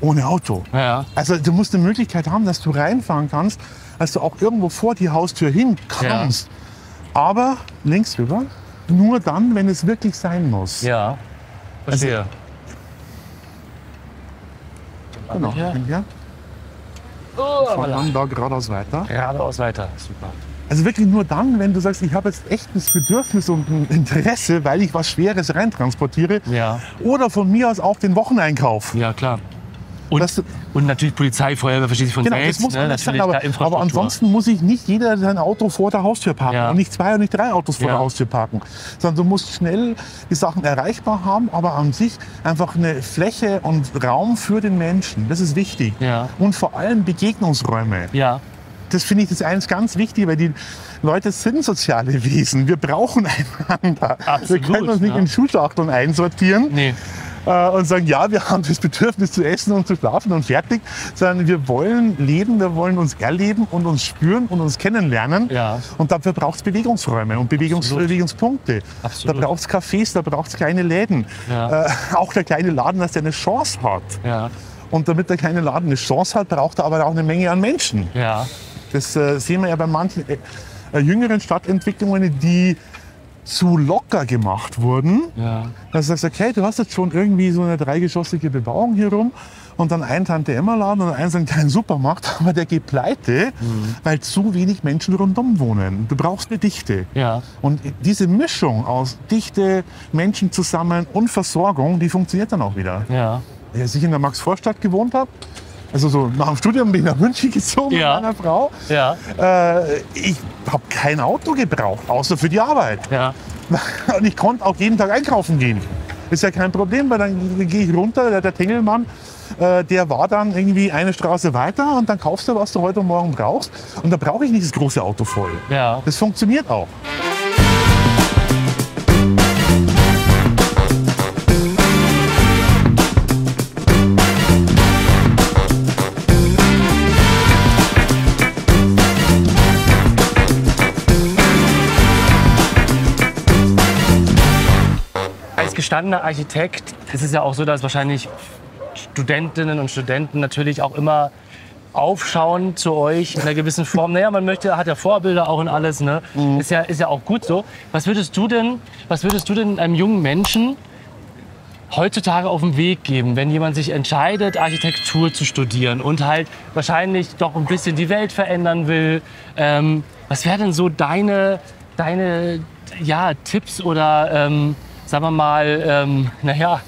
ohne Auto. Ja. Also du musst eine Möglichkeit haben, dass du reinfahren kannst, dass du auch irgendwo vor die Haustür hin kannst. Aber links rüber, nur dann, wenn es wirklich sein muss. Ja. Verstehe. Genau. Ja. Oh, Fahr dann da geradeaus weiter. Geradeaus weiter. Super. Also wirklich nur dann, wenn du sagst, ich habe jetzt echt das Bedürfnis und ein Interesse, weil ich was Schweres reintransportiere. Ja. Oder von mir aus auch den Wocheneinkauf. Ja, klar. Und, und natürlich Polizei, Feuerwehr versteht sich von Genau, selbst. das muss ne? alles sein, Natürlich aber, aber ansonsten muss ich nicht jeder sein Auto vor der Haustür parken Ja. und nicht zwei und nicht drei Autos vor Ja. der Haustür parken, sondern du musst schnell die Sachen erreichbar haben, aber an sich einfach eine Fläche und Raum für den Menschen. Das ist wichtig. Ja. Und vor allem Begegnungsräume. Ja. Das finde ich das eines ganz wichtig, weil die Leute sind soziale Wesen. Wir brauchen [laughs] einander. Absolut, wir können uns nicht ja. in Schuhschachteln einsortieren Nee. Äh, und sagen, ja, wir haben das Bedürfnis zu essen und zu schlafen und fertig, sondern wir wollen leben, wir wollen uns erleben und uns spüren und uns kennenlernen. Ja. Und dafür braucht es Bewegungsräume und Bewegungs Absolut. Bewegungspunkte. Absolut. Da braucht es Cafés, da braucht es kleine Läden. Ja. Äh, auch der kleine Laden, dass der eine Chance hat. Ja. Und damit der kleine Laden eine Chance hat, braucht er aber auch eine Menge an Menschen. Ja. Das äh, sehen wir ja bei manchen äh, jüngeren Stadtentwicklungen, die zu locker gemacht wurden. Ja. Dass du sagst, okay, du hast jetzt schon irgendwie so eine dreigeschossige Bebauung hier rum und dann einen Tante-Emma-Laden und einen kleinen Supermarkt, [laughs] aber der geht pleite, weil zu wenig Menschen rundum wohnen. Du brauchst eine Dichte. Ja. Und diese Mischung aus Dichte, Menschen zusammen und Versorgung, die funktioniert dann auch wieder. Ja. Als ich in der Max-Vorstadt gewohnt habe, also so nach dem Studium bin ich nach München gezogen Ja. mit meiner Frau. Ja. Äh, ich habe kein Auto gebraucht, außer für die Arbeit. Ja. [laughs] Und ich konnte auch jeden Tag einkaufen gehen. Ist ja kein Problem, weil dann gehe ich runter, der, der Tengelmann, äh, der war dann irgendwie eine Straße weiter und dann kaufst du, was du heute und morgen brauchst. Und da brauche ich nicht das große Auto voll. Ja. Das funktioniert auch. Gestandener Architekt ist es ja auch so, dass wahrscheinlich Studentinnen und Studenten natürlich auch immer aufschauen zu euch in einer gewissen Form. Naja, man möchte, hat ja Vorbilder auch in alles, ne? Ist, ja, ist ja auch gut so. Was würdest du denn, was würdest du denn einem jungen Menschen heutzutage auf den Weg geben, wenn jemand sich entscheidet, Architektur zu studieren und halt wahrscheinlich doch ein bisschen die Welt verändern will? Ähm, was wären denn so deine, deine ja, Tipps oder, ähm, sagen wir mal, ähm, naja,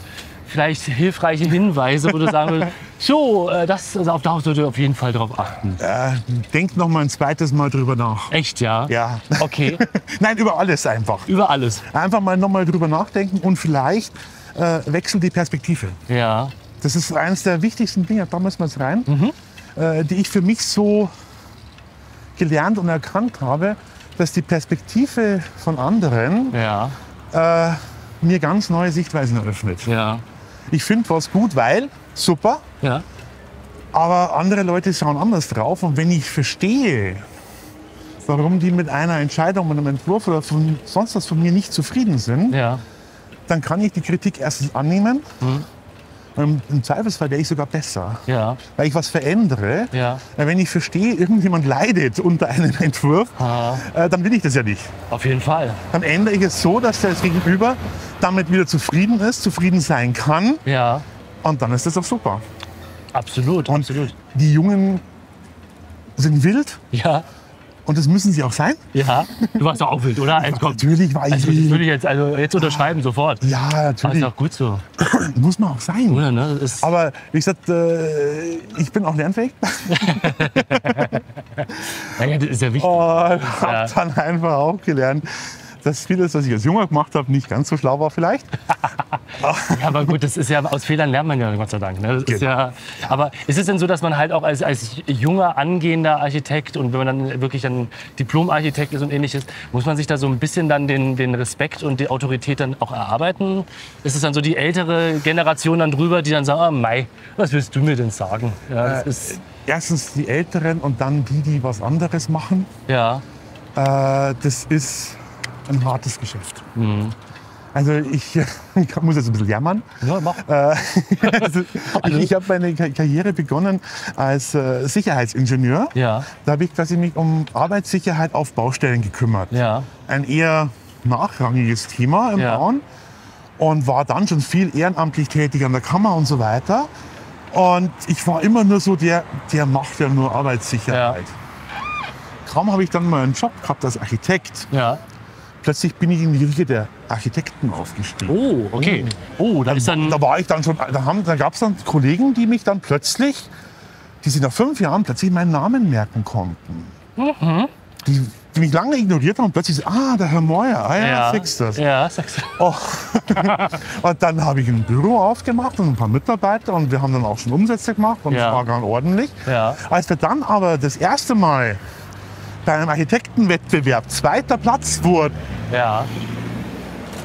vielleicht hilfreiche Hinweise, wo du sagen würdest, [laughs] so, äh, das, also auf darauf sollte ihr auf jeden Fall drauf achten. Äh, denk noch mal ein zweites Mal drüber nach. Echt, ja? Ja. Okay, [laughs] Nein, über alles einfach. über alles. Einfach mal noch mal drüber nachdenken und vielleicht äh, wechsel die Perspektive. Ja, Das ist eines der wichtigsten Dinge, da müssen wir jetzt rein, äh, die ich für mich so gelernt und erkannt habe, dass die Perspektive von anderen ja, äh, mir ganz neue Sichtweisen eröffnet. ja, Ich finde was gut, weil, super, ja, aber andere Leute schauen anders drauf. Und wenn ich verstehe, warum die mit einer Entscheidung, mit einem Entwurf oder von sonst was von mir nicht zufrieden sind, ja, dann kann ich die Kritik erstens annehmen. Und Im Zweifelsfall wäre ich sogar besser, ja, weil ich was verändere. ja. Wenn ich verstehe, irgendjemand leidet unter einem Entwurf, äh, dann will ich das ja nicht. auf jeden Fall. Dann ändere ich es so, dass der Gegenüber damit wieder zufrieden ist, zufrieden sein kann. Ja, Und dann ist das doch super. Absolut, Und absolut. die Jungen sind wild Ja, und das müssen sie auch sein. ja. Du warst doch auch wild, oder? Jetzt kommt. Natürlich war ich Also, das wild. würde ich jetzt, also jetzt unterschreiben sofort. Ja, ist natürlich. auch gut so, [clears throat] Muss man auch sein. oder? Ne? Aber wie gesagt, äh, ich bin auch lernfähig [laughs] naja, das ist ja wichtig. und Ja. habe dann einfach auch gelernt, dass vieles, was ich als Junger gemacht habe, nicht ganz so schlau war vielleicht. [laughs] Ja, aber gut, das ist ja aus Fehlern lernt man ja Gott sei Dank. Ne? Das ist Genau. ja, aber ist es denn so, dass man halt auch als, als junger angehender Architekt und wenn man dann wirklich dann Diplom-Architekt ist und ähnliches, muss man sich da so ein bisschen dann den, den Respekt und die Autorität dann auch erarbeiten? Ist es dann so die ältere Generation dann drüber, die dann sagen, ah, Mai, was willst du mir denn sagen? Ja, ist, Erstens die Älteren und dann die, die was anderes machen. ja, Äh, das ist ein hartes Geschäft. Mhm. Also ich, [laughs] ich muss jetzt ein bisschen jammern. ja mach. Äh, [laughs] also ich ich habe meine Ka- Karriere begonnen als äh, Sicherheitsingenieur. Ja, Da habe ich quasi mich um Arbeitssicherheit auf Baustellen gekümmert. ja, Ein eher nachrangiges Thema im Ja. Bauen und war dann schon viel ehrenamtlich tätig an der Kammer und so weiter. Und ich war immer nur so der, der macht ja nur Arbeitssicherheit. Kaum habe ich dann mal einen Job gehabt als Architekt. ja. Plötzlich bin ich in die Riege der Architekten aufgestiegen. Oh, okay. Oh, da ist dann, Da war ich dann schon, da, haben- da gab es dann Kollegen, die mich dann plötzlich, die sich nach fünf Jahren plötzlich meinen Namen merken konnten. Mhm. Die, die mich lange ignoriert haben und plötzlich so, ah, der Herr Meuer, ah ja, ja, fix das. ja, sagst du. Oh. [laughs] und dann habe ich ein Büro aufgemacht und ein paar Mitarbeiter und wir haben dann auch schon Umsätze gemacht und Ja. es war ganz ordentlich. Ja. Als wir dann aber das erste Mal bei einem Architektenwettbewerb zweiter Platz wurden, Ja.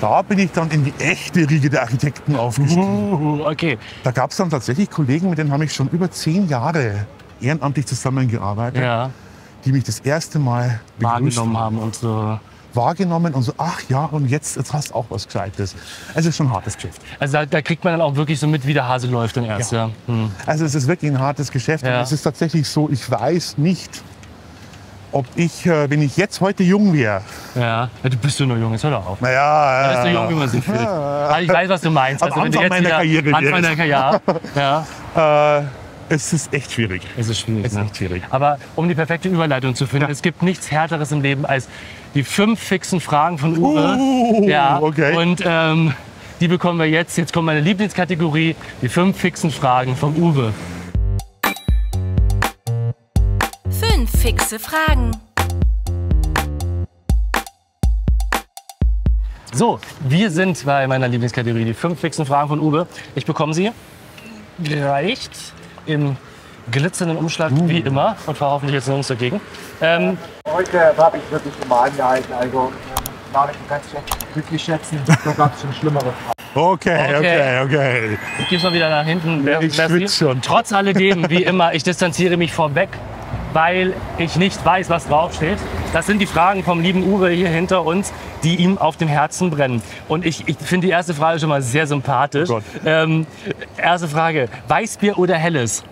da bin ich dann in die echte Riege der Architekten aufgestiegen. Uh, okay. Da gab es dann tatsächlich Kollegen, mit denen habe ich schon über zehn Jahre ehrenamtlich zusammengearbeitet, Ja. die mich das erste Mal wahrgenommen haben und so. wahrgenommen und so, ach ja, und jetzt, jetzt hast du auch was Gescheites. Es ist schon ein hartes Geschäft. Also da, da kriegt man dann auch wirklich so mit, wie der Hase läuft dann erst. Ja. Hm. Also es ist wirklich ein hartes Geschäft. Ja. Und es ist tatsächlich so, ich weiß nicht, ob ich, äh, wenn ich jetzt heute jung wäre, Ja. ja. Du bist du nur jung, jetzt hör doch auf. naja, Du bist so jung, wie man sich fühlt. Also ich weiß, was du meinst. Am Also, Anfang jetzt meiner wieder- Karriere Anfang der Karriere. [laughs] Ja, äh, es ist echt schwierig. es ist schwierig. Es ist ne? echt schwierig. Aber um die perfekte Überleitung zu finden, es gibt nichts Härteres im Leben als die fünf fixen Fragen von Uwe. Uh, ja. okay. Und ähm, die bekommen wir jetzt. Jetzt kommt meine Lieblingskategorie, die fünf fixen Fragen vom Uwe. Fixe Fragen. So, wir sind bei meiner Lieblingskategorie, die fünf fixen Fragen von Uwe. Ich bekomme sie gereicht im glitzernden Umschlag wie immer und fahre hoffentlich jetzt nirgends dagegen. Ähm, Heute habe ich wirklich immer angehalten. Also, Marek, du kannst dich echt glücklich schätzen. Da gab es schon schlimmere Okay, Okay. okay, okay. ich gebe es mal wieder nach hinten. Ich schwitze schon. Trotz alledem, wie immer, ich distanziere mich vorweg, weil ich nicht weiß, was draufsteht. Das sind die Fragen vom lieben Uwe hier hinter uns, die ihm auf dem Herzen brennen. Und ich, ich finde die erste Frage schon mal sehr sympathisch. Oh ähm, erste Frage, Weißbier oder Helles?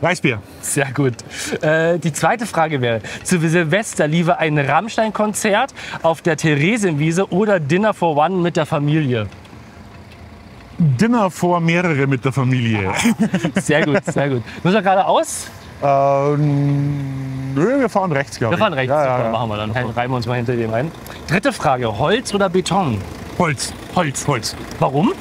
Weißbier. Sehr gut. Äh, die zweite Frage wäre, zu Silvester lieber ein Rammstein-Konzert auf der Theresienwiese oder Dinner for One mit der Familie? Dinner vor mehrere mit der Familie. [laughs] Sehr gut, sehr gut. Muss er geradeaus? Ähm, nö, wir fahren rechts, glaube Wir ich. fahren rechts. Ja, ja, Super, ja. machen wir dann. Reiben wir uns mal hinter dem rein. Dritte Frage, Holz oder Beton? Holz. Holz. Holz. Warum?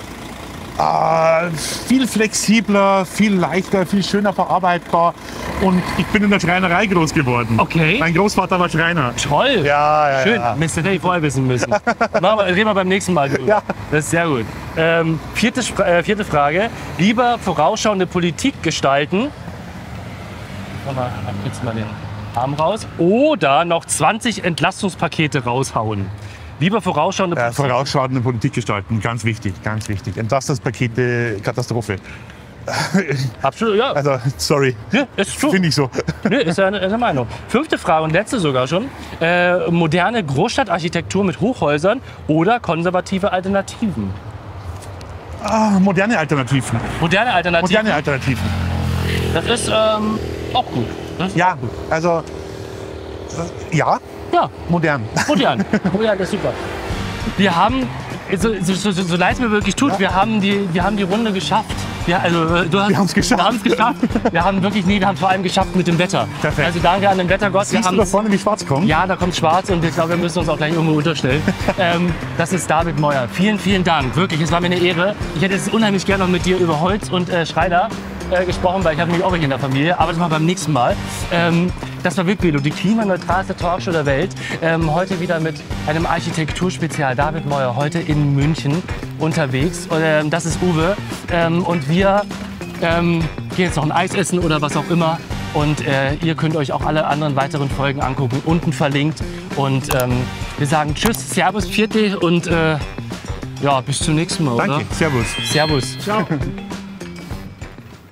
Äh, viel flexibler, viel leichter, viel schöner verarbeitbar. Und ich bin in der Schreinerei groß geworden. Okay. Mein Großvater war Schreiner. Toll. Ja, ja, Schön. ja. Hätte ich vorher wissen müssen. Machen wir, reden wir beim nächsten Mal drüber. Ja. Das ist sehr gut. Ähm, vierte, äh, vierte Frage. Lieber vorausschauende Politik gestalten. Mal, jetzt mal den Arm raus. Oder noch 20 Entlastungspakete raushauen. Lieber vorausschauende Äh, Politik. vorausschauende Politik gestalten, ganz wichtig, ganz wichtig. Entlastungspakete, Katastrophe. Absolut, ja. Also, sorry, ja finde ich so. Nö, ist ja eine, ist eine Meinung. Fünfte Frage und letzte sogar schon. Äh, moderne Großstadtarchitektur mit Hochhäusern oder konservative Alternativen? Ah, moderne Alternativen. Moderne Alternativen. Moderne Alternativen. Das ist ähm, auch gut. Das ist Ja, also, äh, ja, ja, modern. modern. [laughs] modern ist super. Wir haben, so, so, so, so leid es mir wirklich tut, wir, haben die, wir haben die Runde geschafft. Ja, also äh, du hast, Wir haben's geschafft. Wir haben es geschafft. Wir haben wirklich, nee, wir haben es vor allem geschafft mit dem Wetter. Perfekt. Also danke an den Wettergott. Wir Siehst du haben da vorne, wie schwarz kommt? Ja, da kommt schwarz und ich glaube, wir müssen uns auch gleich irgendwo unterstellen. [laughs] ähm, das ist David Meuer. Vielen, vielen Dank. Wirklich, es war mir eine Ehre. Ich hätte es unheimlich gerne noch mit dir über Holz und äh, Schreiner äh, gesprochen, weil ich habe nämlich auch welche in der Familie. Aber das machen wir beim nächsten Mal. Ähm, das war Wipvelo, die klimaneutralste Talkshow der Welt. Ähm, heute wieder mit einem Architekturspezial. David Meuer, heute in München unterwegs. Und, ähm, das ist Uwe. Ähm, und wir ähm, gehen jetzt noch ein Eis essen oder was auch immer. Und äh, ihr könnt euch auch alle anderen weiteren Folgen angucken, unten verlinkt. Und ähm, wir sagen Tschüss, Servus, Vierte und äh, ja, bis zum nächsten Mal. Danke, Oder? servus. Servus. Ciao.